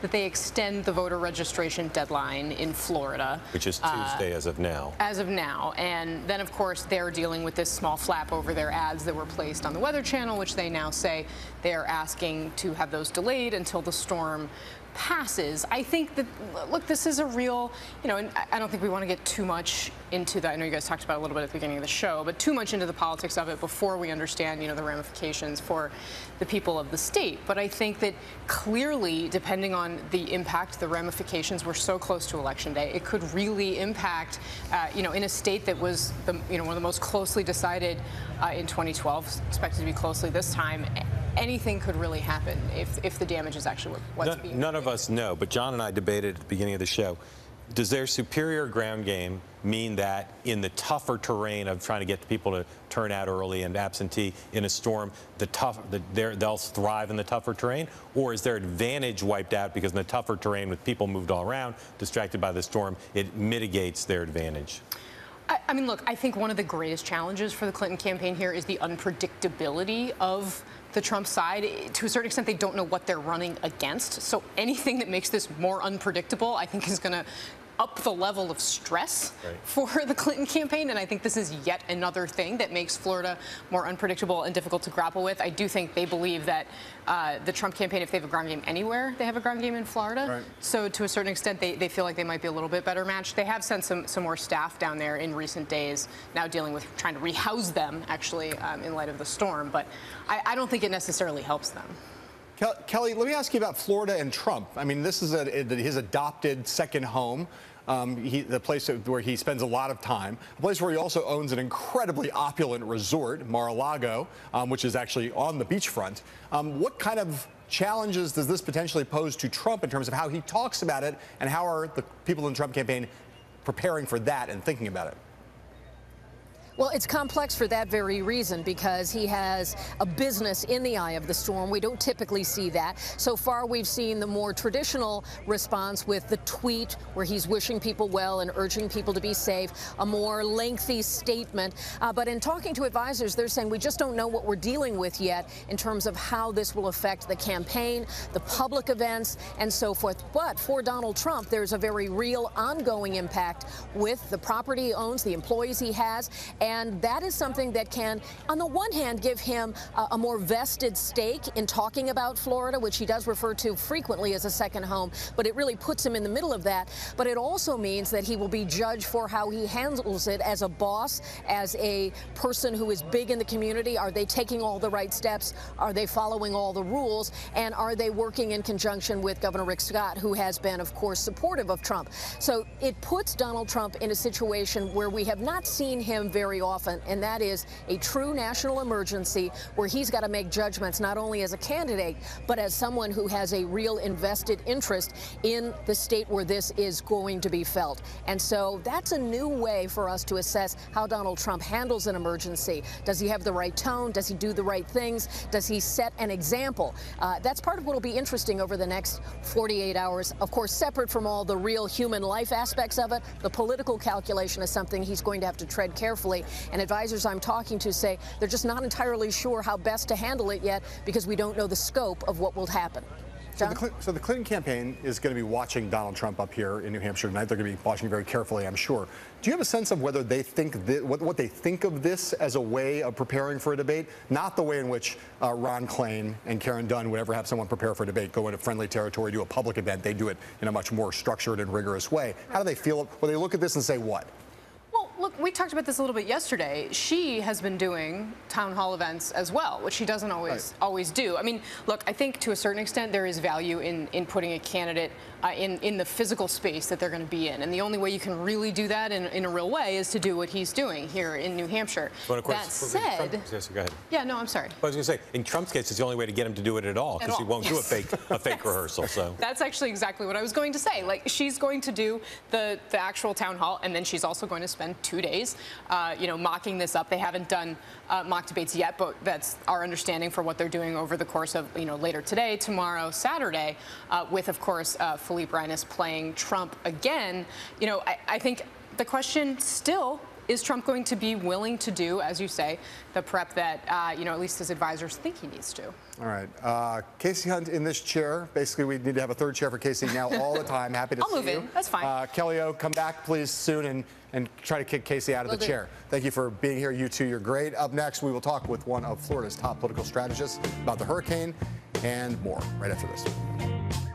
that they extend the voter registration deadline in Florida. Which is Uh, Tuesday as of now. As of now. And then, of course, they're dealing with this small flap over their ads that were placed on the Weather Channel, which they now say they are asking to have those delayed until the storm passes. I think that, look, this is a real, you know, and I don't think we want to get too much into that. I know you guys talked about a little bit at the beginning of the show, but too much into the politics of it before we understand, you know, the ramifications for the people of the state. But I think that clearly, depending on the impact, the ramifications, we're so close to election day, it could really impact, uh, you know, in a state that was, the, you know, one of the most closely decided uh, in 2012, expected to be closely this time. Anything could really happen if, if the damage is actually what- what's None, being none of us know, but John and I debated at the beginning of the show. Does their superior ground game mean that in the tougher terrain of trying to get people to turn out early and absentee in a storm, the tough, the, they'll thrive in the tougher terrain, or is their advantage wiped out because in the tougher terrain with people moved all around, distracted by the storm, it mitigates their advantage? I mean, look, I think one of the greatest challenges for the Clinton campaign here is the unpredictability of the Trump side. To a certain extent, they don't know what they're running against. So anything that makes this more unpredictable, I think, is going to up the level of stress Right. for the Clinton campaign. And I think this is yet another thing that makes Florida more unpredictable and difficult to grapple with. I do think they believe that uh, the Trump campaign, if they have a ground game anywhere, they have a ground game in Florida. Right. So to a certain extent, they, they feel like they might be a little bit better matched. They have sent some, some more staff down there in recent days, now dealing with trying to rehouse them, actually, um, in light of the storm. But I, I don't think it necessarily helps them. Kel- Kelly, let me ask you about Florida and Trump. I mean, this is a, his adopted second home. Um, he, the place where he spends a lot of time, a place where he also owns an incredibly opulent resort, Mar-a-Lago, um, which is actually on the beachfront. Um, what kind of challenges does this potentially pose to Trump in terms of how he talks about it, and how are the people in the Trump campaign preparing for that and thinking about it? Well, it's complex for that very reason because he has a business in the eye of the storm. We don't typically see that. So far, we've seen the more traditional response with the tweet where he's wishing people well and urging people to be safe, a more lengthy statement. Uh, but in talking to advisors, they're saying we just don't know what we're dealing with yet in terms of how this will affect the campaign, the public events, and so forth. But for Donald Trump, there's a very real ongoing impact with the property he owns, the employees he has, And that is something that can, on the one hand, give him a, a more vested stake in talking about Florida, which he does refer to frequently as a second home, but it really puts him in the middle of that. But it also means that he will be judged for how he handles it as a boss, as a person who is big in the community. Are they taking all the right steps? Are they following all the rules? And are they working in conjunction with Governor Rick Scott, who has been, of course, supportive of Trump? So it puts Donald Trump in a situation where we have not seen him very often, and that is a true national emergency where he's got to make judgments not only as a candidate, but as someone who has a real invested interest in the state where this is going to be felt. And so that's a new way for us to assess how Donald Trump handles an emergency. Does he have the right tone? Does he do the right things? Does he set an example? Uh, that's part of what will be interesting over the next 48 hours. Of course, separate from all the real human life aspects of it, the political calculation is something he's going to have to tread carefully. And advisors I'm talking to say they're just not entirely sure how best to handle it yet because we don't know the scope of what will happen. So the, so the, Clinton campaign is going to be watching Donald Trump up here in New Hampshire tonight. They're going to be watching very carefully, I'm sure. Do you have a sense of whether they think that, what, what, they think of this as a way of preparing for a debate, not the way in which uh, Ron Klain and Karen Dunn would ever have someone prepare for a debate, go into friendly territory, do a public event. They do it in a much more structured and rigorous way. How do they feel? Well, they look at this and say what? Look, we talked about this a little bit yesterday. She has been doing town hall events as well, which she doesn't always right. always do. I mean, look, I think to a certain extent there is value in in putting a candidate uh, in in the physical space that they're going to be in, and the only way you can really do that in, in a real way is to do what he's doing here in New Hampshire. But of course, that said, Trump, yes, go ahead. Yeah, no, I'm sorry. I was going to say, in Trump's case, it's the only way to get him to do it at all because he won't yes. do a fake a fake rehearsal. So that's actually exactly what I was going to say. Like she's going to do the the actual town hall, and then she's also going to spend two days uh, you know, mocking this up. They haven't done uh, mock debates yet, but that's our understanding for what they're doing over the course of, you know, later today, tomorrow, Saturday, uh, with, of course, Philippe Reines playing Trump again. You know, I, I think the question still is Trump going to be willing to do, as you say, the prep that, uh, you know, at least his advisors think he needs to? All right. Uh, Kasie Hunt in this chair. Basically, we need to have a third chair for Kasie now all the time. Happy to I'll see move you. in. That's fine. Uh, Kelly O, come back, please, soon and, and try to kick Kasie out of will the do. chair. Thank you for being here. You two, you're great. Up next, we will talk with one of Florida's top political strategists about the hurricane and more right after this.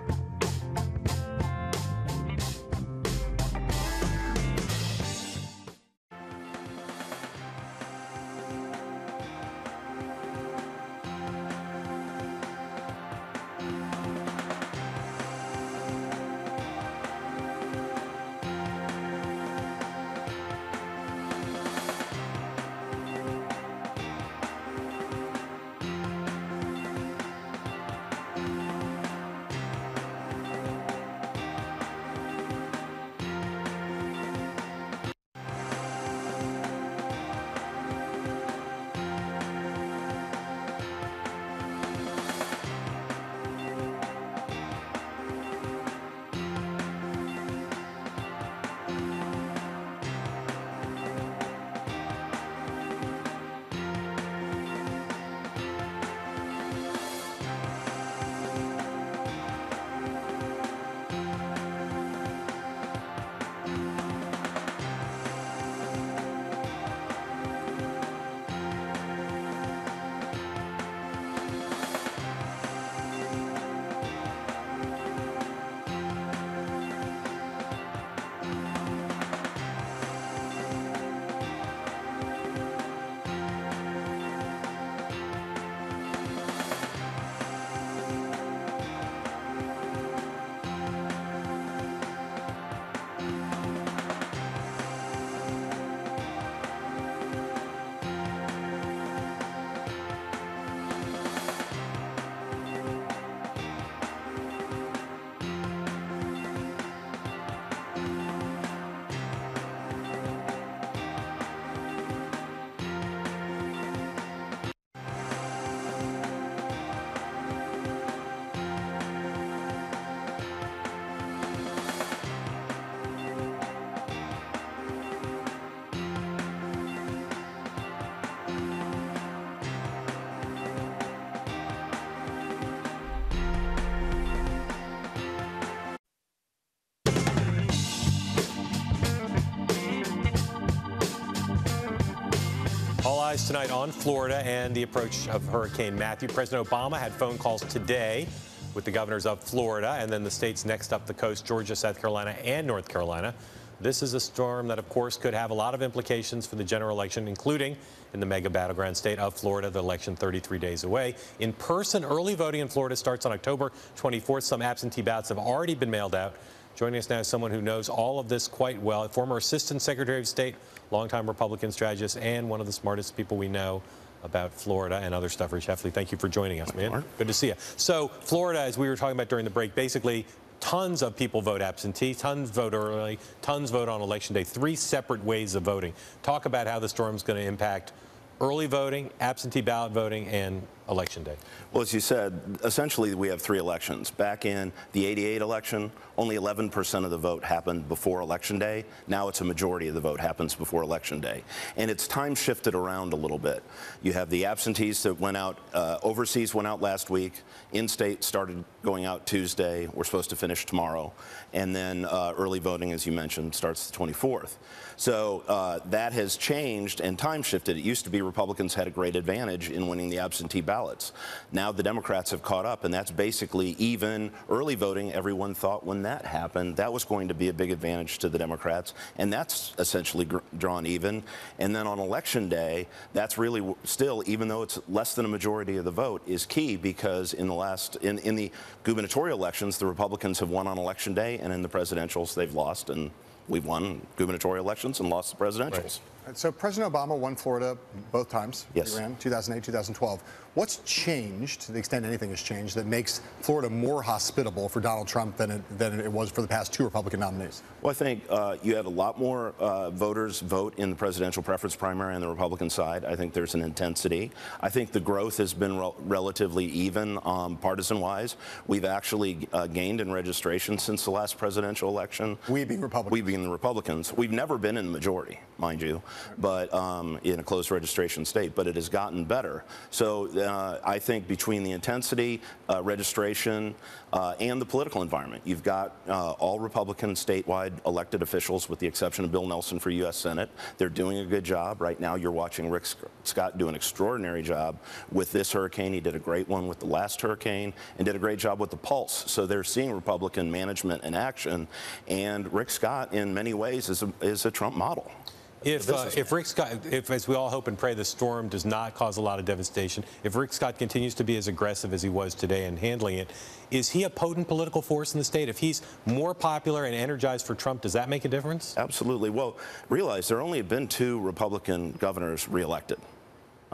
Eyes tonight on Florida and the approach of Hurricane Matthew. President Obama had phone calls today with the governors of Florida and then the states next up the coast, Georgia, South Carolina, and North Carolina. This is a storm that, of course, could have a lot of implications for the general election, including in the mega battleground state of Florida, the election 33 days away. In person, early voting in Florida starts on October 24th. Some absentee ballots have already been mailed out. Joining us now is someone who knows all of this quite well, a former Assistant Secretary of State, longtime Republican strategist, and one of the smartest people we know about Florida and other stuff. Rich Heffley, thank you for joining us, man. Good to see you. So, Florida, as we were talking about during the break, basically tons of people vote absentee, tons vote early, tons vote on election day. Three separate ways of voting. Talk about how the storm is going to impact early voting, absentee ballot voting, and election day? Well, as you said, essentially we have three elections. Back in the 88 election, only 11% of the vote happened before election day. Now it's a majority of the vote happens before election day. And it's time shifted around a little bit. You have the absentees that went out, uh, overseas went out last week. In-state started going out Tuesday. We're supposed to finish tomorrow. And then uh, early voting, as you mentioned, starts the 24th. So uh, that has changed and time shifted. It used to be Republicans had a great advantage in winning the absentee ballot ballots. Now the Democrats have caught up, and that's basically even early voting. Everyone thought when that happened, that was going to be a big advantage to the Democrats, and that's essentially drawn even. And then on election day, that's really still, even though it's less than a majority of the vote, is key because in the last, in, in the gubernatorial elections, the Republicans have won on election day, and in the presidentials, they've lost. And we've won gubernatorial elections and lost the presidentials. Right. So President Obama won Florida both times. Yes. He ran 2008, 2012. What's changed, to the extent anything has changed, that makes Florida more hospitable for Donald Trump than it, than it was for the past two Republican nominees? Well, I think uh, you had a lot more uh, voters vote in the presidential preference primary on the Republican side. I think there's an intensity. I think the growth has been re relatively even um, partisan-wise. We've actually uh, gained in registration since the last presidential election. We being Republicans. We being the Republicans. We've never been in the majority, mind you, but um, in a closed registration state, but it has gotten better. So uh, I think between the intensity, uh, registration, uh, and the political environment, you've got uh, all Republican statewide elected officials, with the exception of Bill Nelson for U.S. Senate. They're doing a good job. Right now, you're watching Rick Scott do an extraordinary job with this hurricane. He did a great one with the last hurricane and did a great job with the Pulse. So they're seeing Republican management in action. And Rick Scott, in many ways, is a, is a Trump model. If, uh, if Rick Scott, if as we all hope and pray, the storm does not cause a lot of devastation, if Rick Scott continues to be as aggressive as he was today in handling it, is he a potent political force in the state? If he's more popular and energized for Trump, does that make a difference? Absolutely. Well, realize there only have been two Republican governors reelected.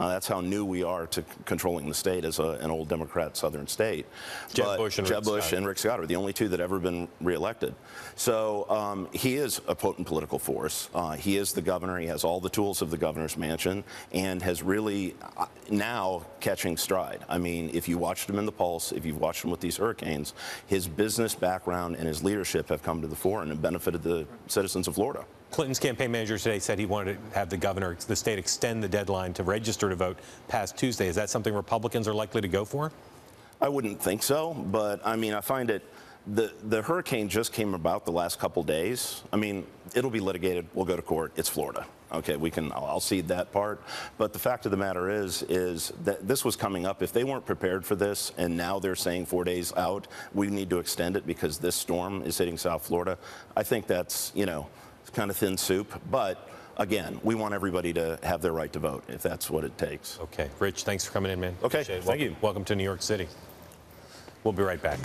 Uh, that's how new we are to controlling the state as a, an old Democrat southern state. Jeb but Bush, and, Jeb Rick Bush Scott. and Rick Scott are the only two that ever been reelected. So um, he is a potent political force. Uh, he is the governor. He has all the tools of the governor's mansion and has really uh, now catching stride. I mean, if you watched him in the Pulse, if you've watched him with these hurricanes, his business background and his leadership have come to the fore and have benefited the citizens of Florida. Clinton's campaign manager today said he wanted to have the governor, the state, extend the deadline to register to vote past Tuesday. Is that something Republicans are likely to go for? I wouldn't think so, but I mean, I find it. The, the hurricane just came about the last couple days. I mean, it'll be litigated. We'll go to court. It's Florida. Okay, we can. I'll, I'll cede that part. But the fact of the matter is, is that this was coming up. If they weren't prepared for this, and now they're saying four days out, we need to extend it because this storm is hitting South Florida. I think that's you know kind of thin soup. But again, we want everybody to have their right to vote if that's what it takes. Okay. Rich, thanks for coming in, man. Okay. Thank welcome, you. Welcome to New York City. We'll be right back.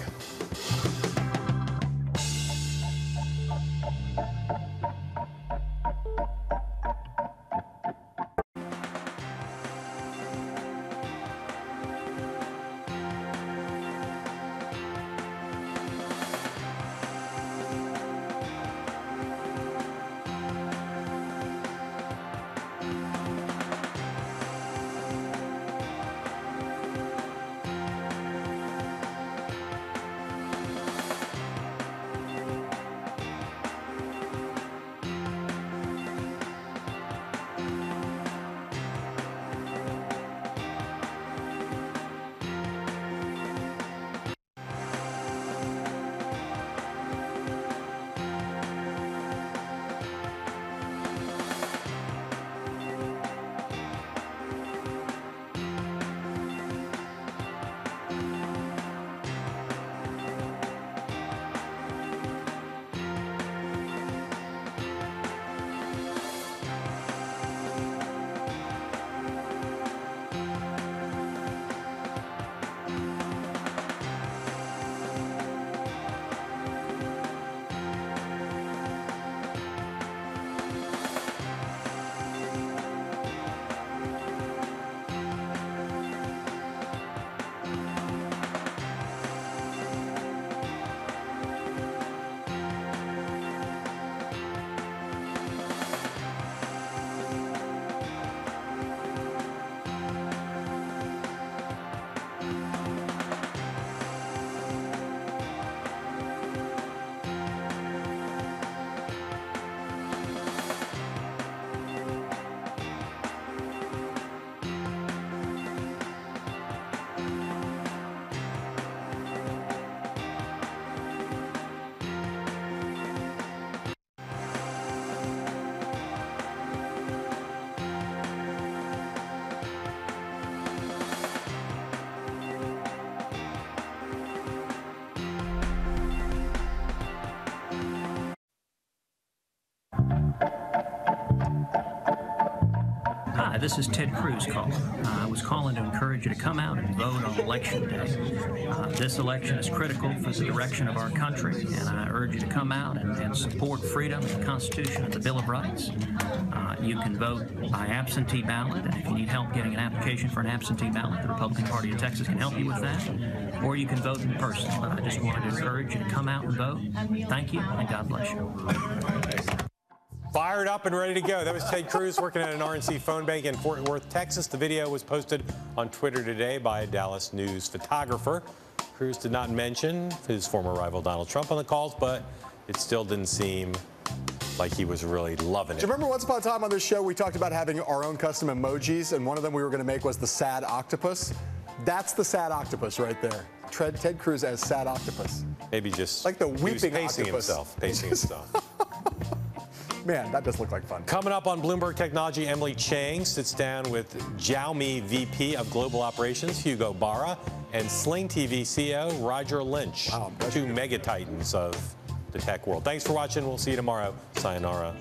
Hi, this is Ted Cruz calling. Uh, I was calling to encourage you to come out and vote on Election Day. Uh, this election is critical for the direction of our country, and I urge you to come out and, and support freedom, the Constitution, and the Bill of Rights. Uh, you can vote by absentee ballot, and if you need help getting an application for an absentee ballot, the Republican Party of Texas can help you with that, or you can vote in person. But I just wanted to encourage you to come out and vote. Thank you, and God bless you. Fired up and ready to go. That was Ted Cruz working at an RNC phone bank in Fort Worth, Texas. The video was posted on Twitter today by a Dallas News photographer. Cruz did not mention his former rival Donald Trump on the calls, but it still didn't seem like he was really loving it. Do you remember once upon a time on this show we talked about having our own custom emojis, and one of them we were going to make was the sad octopus? That's the sad octopus right there. Ted, Ted Cruz as sad octopus. Maybe just like the he was weeping pacing octopus. himself, pacing himself. Man, that does look like fun. Coming up on Bloomberg Technology, Emily Chang sits down with Xiaomi VP of Global Operations, Hugo Barra, and Sling TV CEO, Roger Lynch. Wow, two mega titans of the tech world. Thanks for watching. We'll see you tomorrow. Sayonara.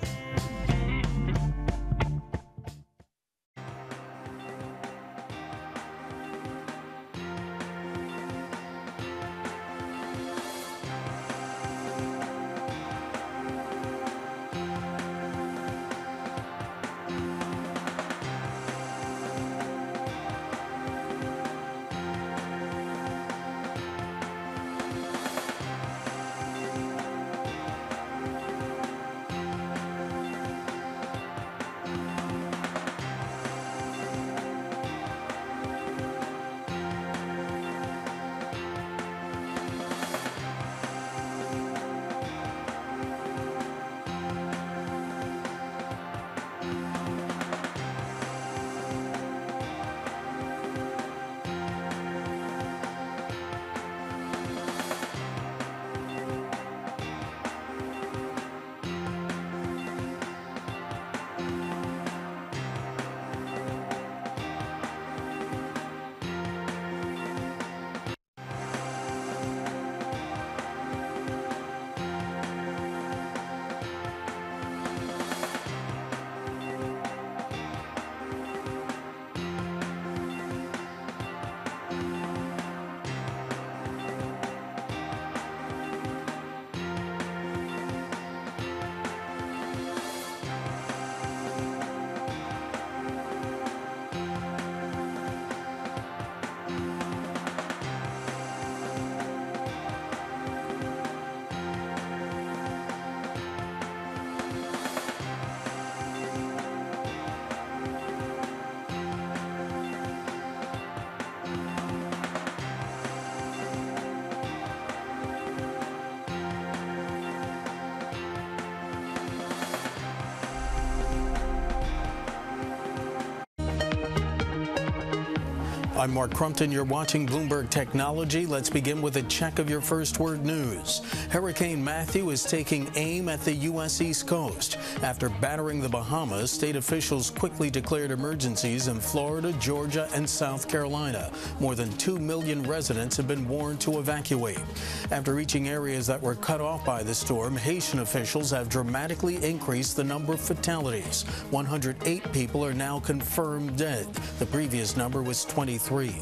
I'm Mark Crumpton. You're watching Bloomberg Technology. Let's begin with a check of your first word news. Hurricane Matthew is taking aim at the U.S. East Coast. After battering the Bahamas, state officials quickly declared emergencies in Florida, Georgia, and South Carolina. More than 2 million residents have been warned to evacuate. After reaching areas that were cut off by the storm, Haitian officials have dramatically increased the number of fatalities. 108 people are now confirmed dead. The previous number was 23.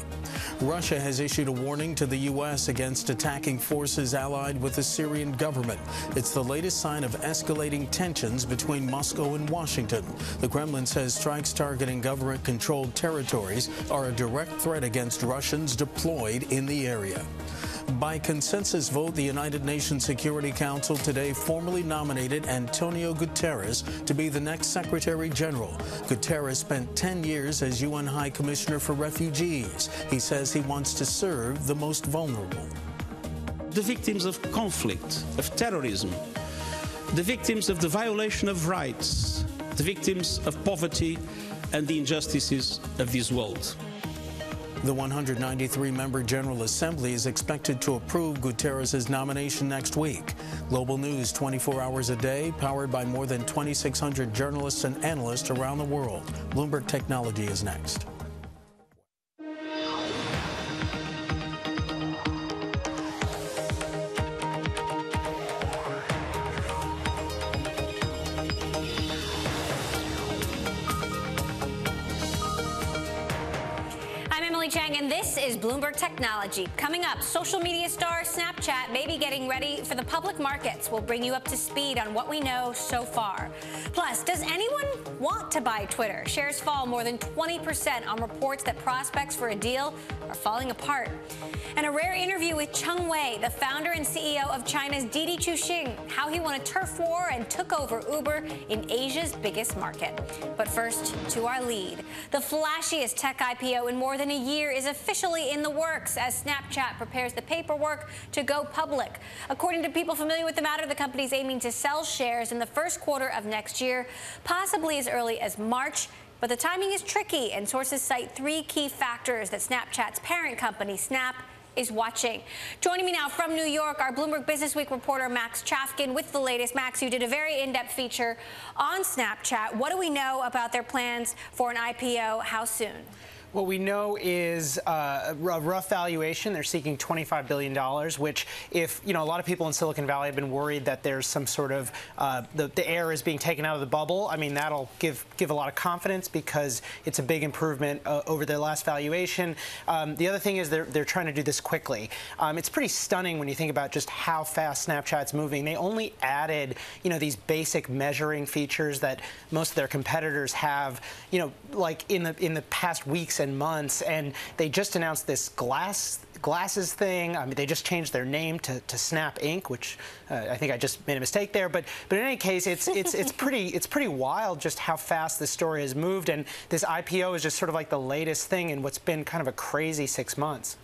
Russia has issued a warning to the U.S. against attacking forces allied with the Syrian government. It's the latest sign of escalating tensions between Moscow and Washington. The Kremlin says strikes targeting government controlled territories are a direct threat against Russians deployed in the area. By consensus vote, the United Nations Security Council today formally nominated Antonio Guterres to be the next Secretary General. Guterres spent 10 years as UN High Commissioner for Refugees. He says he wants to serve the most vulnerable. The victims of conflict, of terrorism, the victims of the violation of rights, the victims of poverty and the injustices of this world. The 193-member General Assembly is expected to approve Guterres' nomination next week. Global news 24 hours a day, powered by more than 2,600 journalists and analysts around the world. Bloomberg Technology is next. Bloomberg Technology. Coming up, social media star Snapchat may be getting ready for the public markets. We'll bring you up to speed on what we know so far. Plus, does anyone want to buy Twitter? Shares fall more than 20% on reports that prospects for a deal are falling apart. And a rare interview with Cheng Wei, the founder and CEO of China's Didi Chuxing, how he won a turf war and took over Uber in Asia's biggest market. But first, to our lead. The flashiest tech IPO in more than a year is officially in the works as Snapchat prepares the paperwork to go public. According to people familiar with the matter, the company is aiming to sell shares in the first quarter of next year, possibly as early as March. But the timing is tricky, and sources cite three key factors that Snapchat's parent company, Snap, is watching. Joining me now from New York, our Bloomberg Business Week reporter Max Chafkin with the latest. Max, you did a very in-depth feature on Snapchat. What do we know about their plans for an IPO? How soon? What we know is uh, a rough valuation. They're seeking $25 billion, which, if you know, a lot of people in Silicon Valley have been worried that there's some sort of uh, the, the air is being taken out of the bubble. I mean, that'll give give a lot of confidence because it's a big improvement uh, over their last valuation. Um, the other thing is they're they're trying to do this quickly. Um, it's pretty stunning when you think about just how fast Snapchat's moving. They only added you know these basic measuring features that most of their competitors have. You know, like in the in the past weeks and months, and they just announced this glass glasses thing. I mean, they just changed their name to, to Snap Inc., which uh, I think I just made a mistake there. But but in any case, it's it's it's pretty it's pretty wild just how fast this story has moved, and this IPO is just sort of like the latest thing in what's been kind of a crazy six months.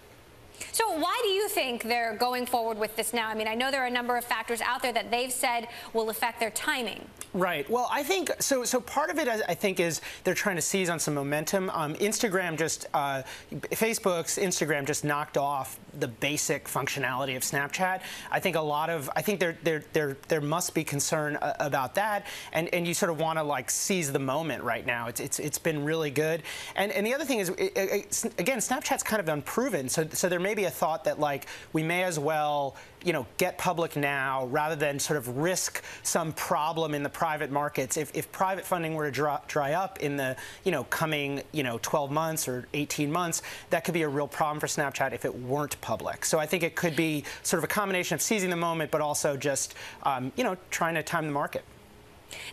So why do you think they're going forward with this now? I mean, I know there are a number of factors out there that they've said will affect their timing. Right. Well, I think so. So part of it, I think, is they're trying to seize on some momentum. Um, Instagram just, uh, Facebook's Instagram just knocked off the basic functionality of Snapchat. I think a lot of, I think there, there, there, there must be concern uh, about that, and and you sort of want to like seize the moment right now. It's it's it's been really good, and and the other thing is, it, it, again, Snapchat's kind of unproven, so so there may be a thought that like we may as well you know, get public now rather than sort of risk some problem in the private markets. If, if private funding were to dry, dry up in the, you know, coming, you know, 12 months or 18 months, that could be a real problem for Snapchat if it weren't public. So I think it could be sort of a combination of seizing the moment, but also just, um, you know, trying to time the market.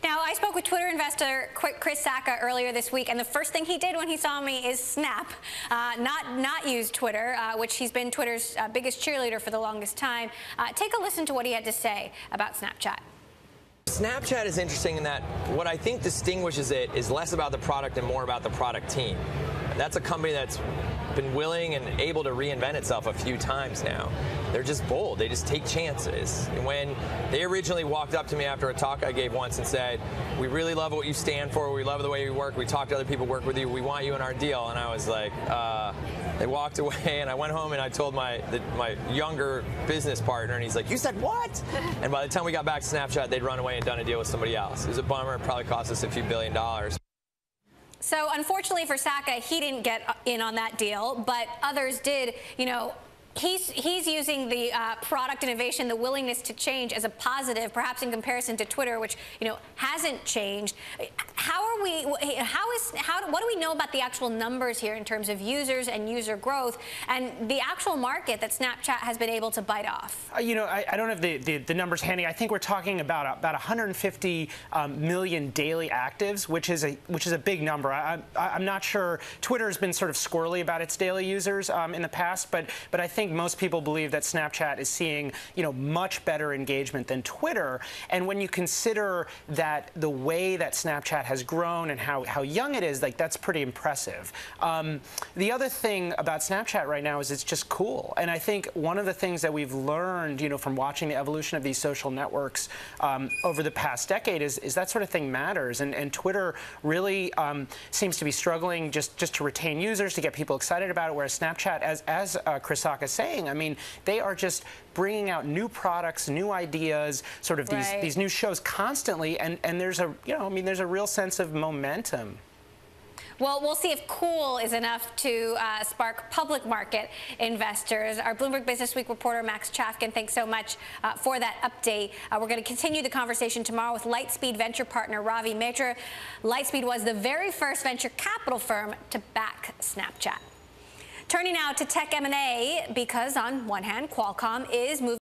Now, I spoke with Twitter investor Chris Sacca earlier this week, and the first thing he did when he saw me is snap, uh, not not use Twitter, uh, which he's been Twitter's uh, biggest cheerleader for the longest time. Uh, take a listen to what he had to say about Snapchat. Snapchat is interesting in that what I think distinguishes it is less about the product and more about the product team. That's a company that's been willing and able to reinvent itself a few times now. They're just bold. They just take chances. And when they originally walked up to me after a talk I gave once and said, "We really love what you stand for. We love the way you work. We talk to other people, work with you. We want you in our deal," and I was like, uh, they walked away, and I went home and I told my the, my younger business partner, and he's like, "You said what?" and by the time we got back to Snapchat, they'd run away and done a deal with somebody else. It was a bummer. It probably cost us a few billion dollars. So unfortunately for Sacca, he didn't get in on that deal, but others did, you know, he's he's using the uh, product innovation, the willingness to change as a positive, perhaps in comparison to Twitter, which you know hasn't changed. How are we? How is how? What do we know about the actual numbers here in terms of users and user growth and the actual market that Snapchat has been able to bite off? Uh, you know, I, I, don't have the, the, the, numbers handy. I think we're talking about about 150 um, million daily actives, which is a which is a big number. I, am not sure. Twitter has been sort of squirrely about its daily users um, in the past, but but I think think most people believe that Snapchat is seeing, you know, much better engagement than Twitter. And when you consider that the way that Snapchat has grown and how, how young it is, like that's pretty impressive. Um, the other thing about Snapchat right now is it's just cool. And I think one of the things that we've learned, you know, from watching the evolution of these social networks um, over the past decade is, is that sort of thing matters. And, and Twitter really um, seems to be struggling just, just to retain users, to get people excited about it, whereas Snapchat, as, as uh, Chris Sacca saying. I mean, they are just bringing out new products, new ideas, sort of these, right. these new shows constantly, and, and there's a, you know, I mean, there's a real sense of momentum. Well, we'll see if cool is enough to uh, spark public market investors. Our Bloomberg Business Week reporter, Max Chafkin, thanks so much uh, for that update. Uh, we're going to continue the conversation tomorrow with Lightspeed venture partner Ravi Mehta. Lightspeed was the very first venture capital firm to back Snapchat. Turning now to tech M&A because on one hand, Qualcomm is moving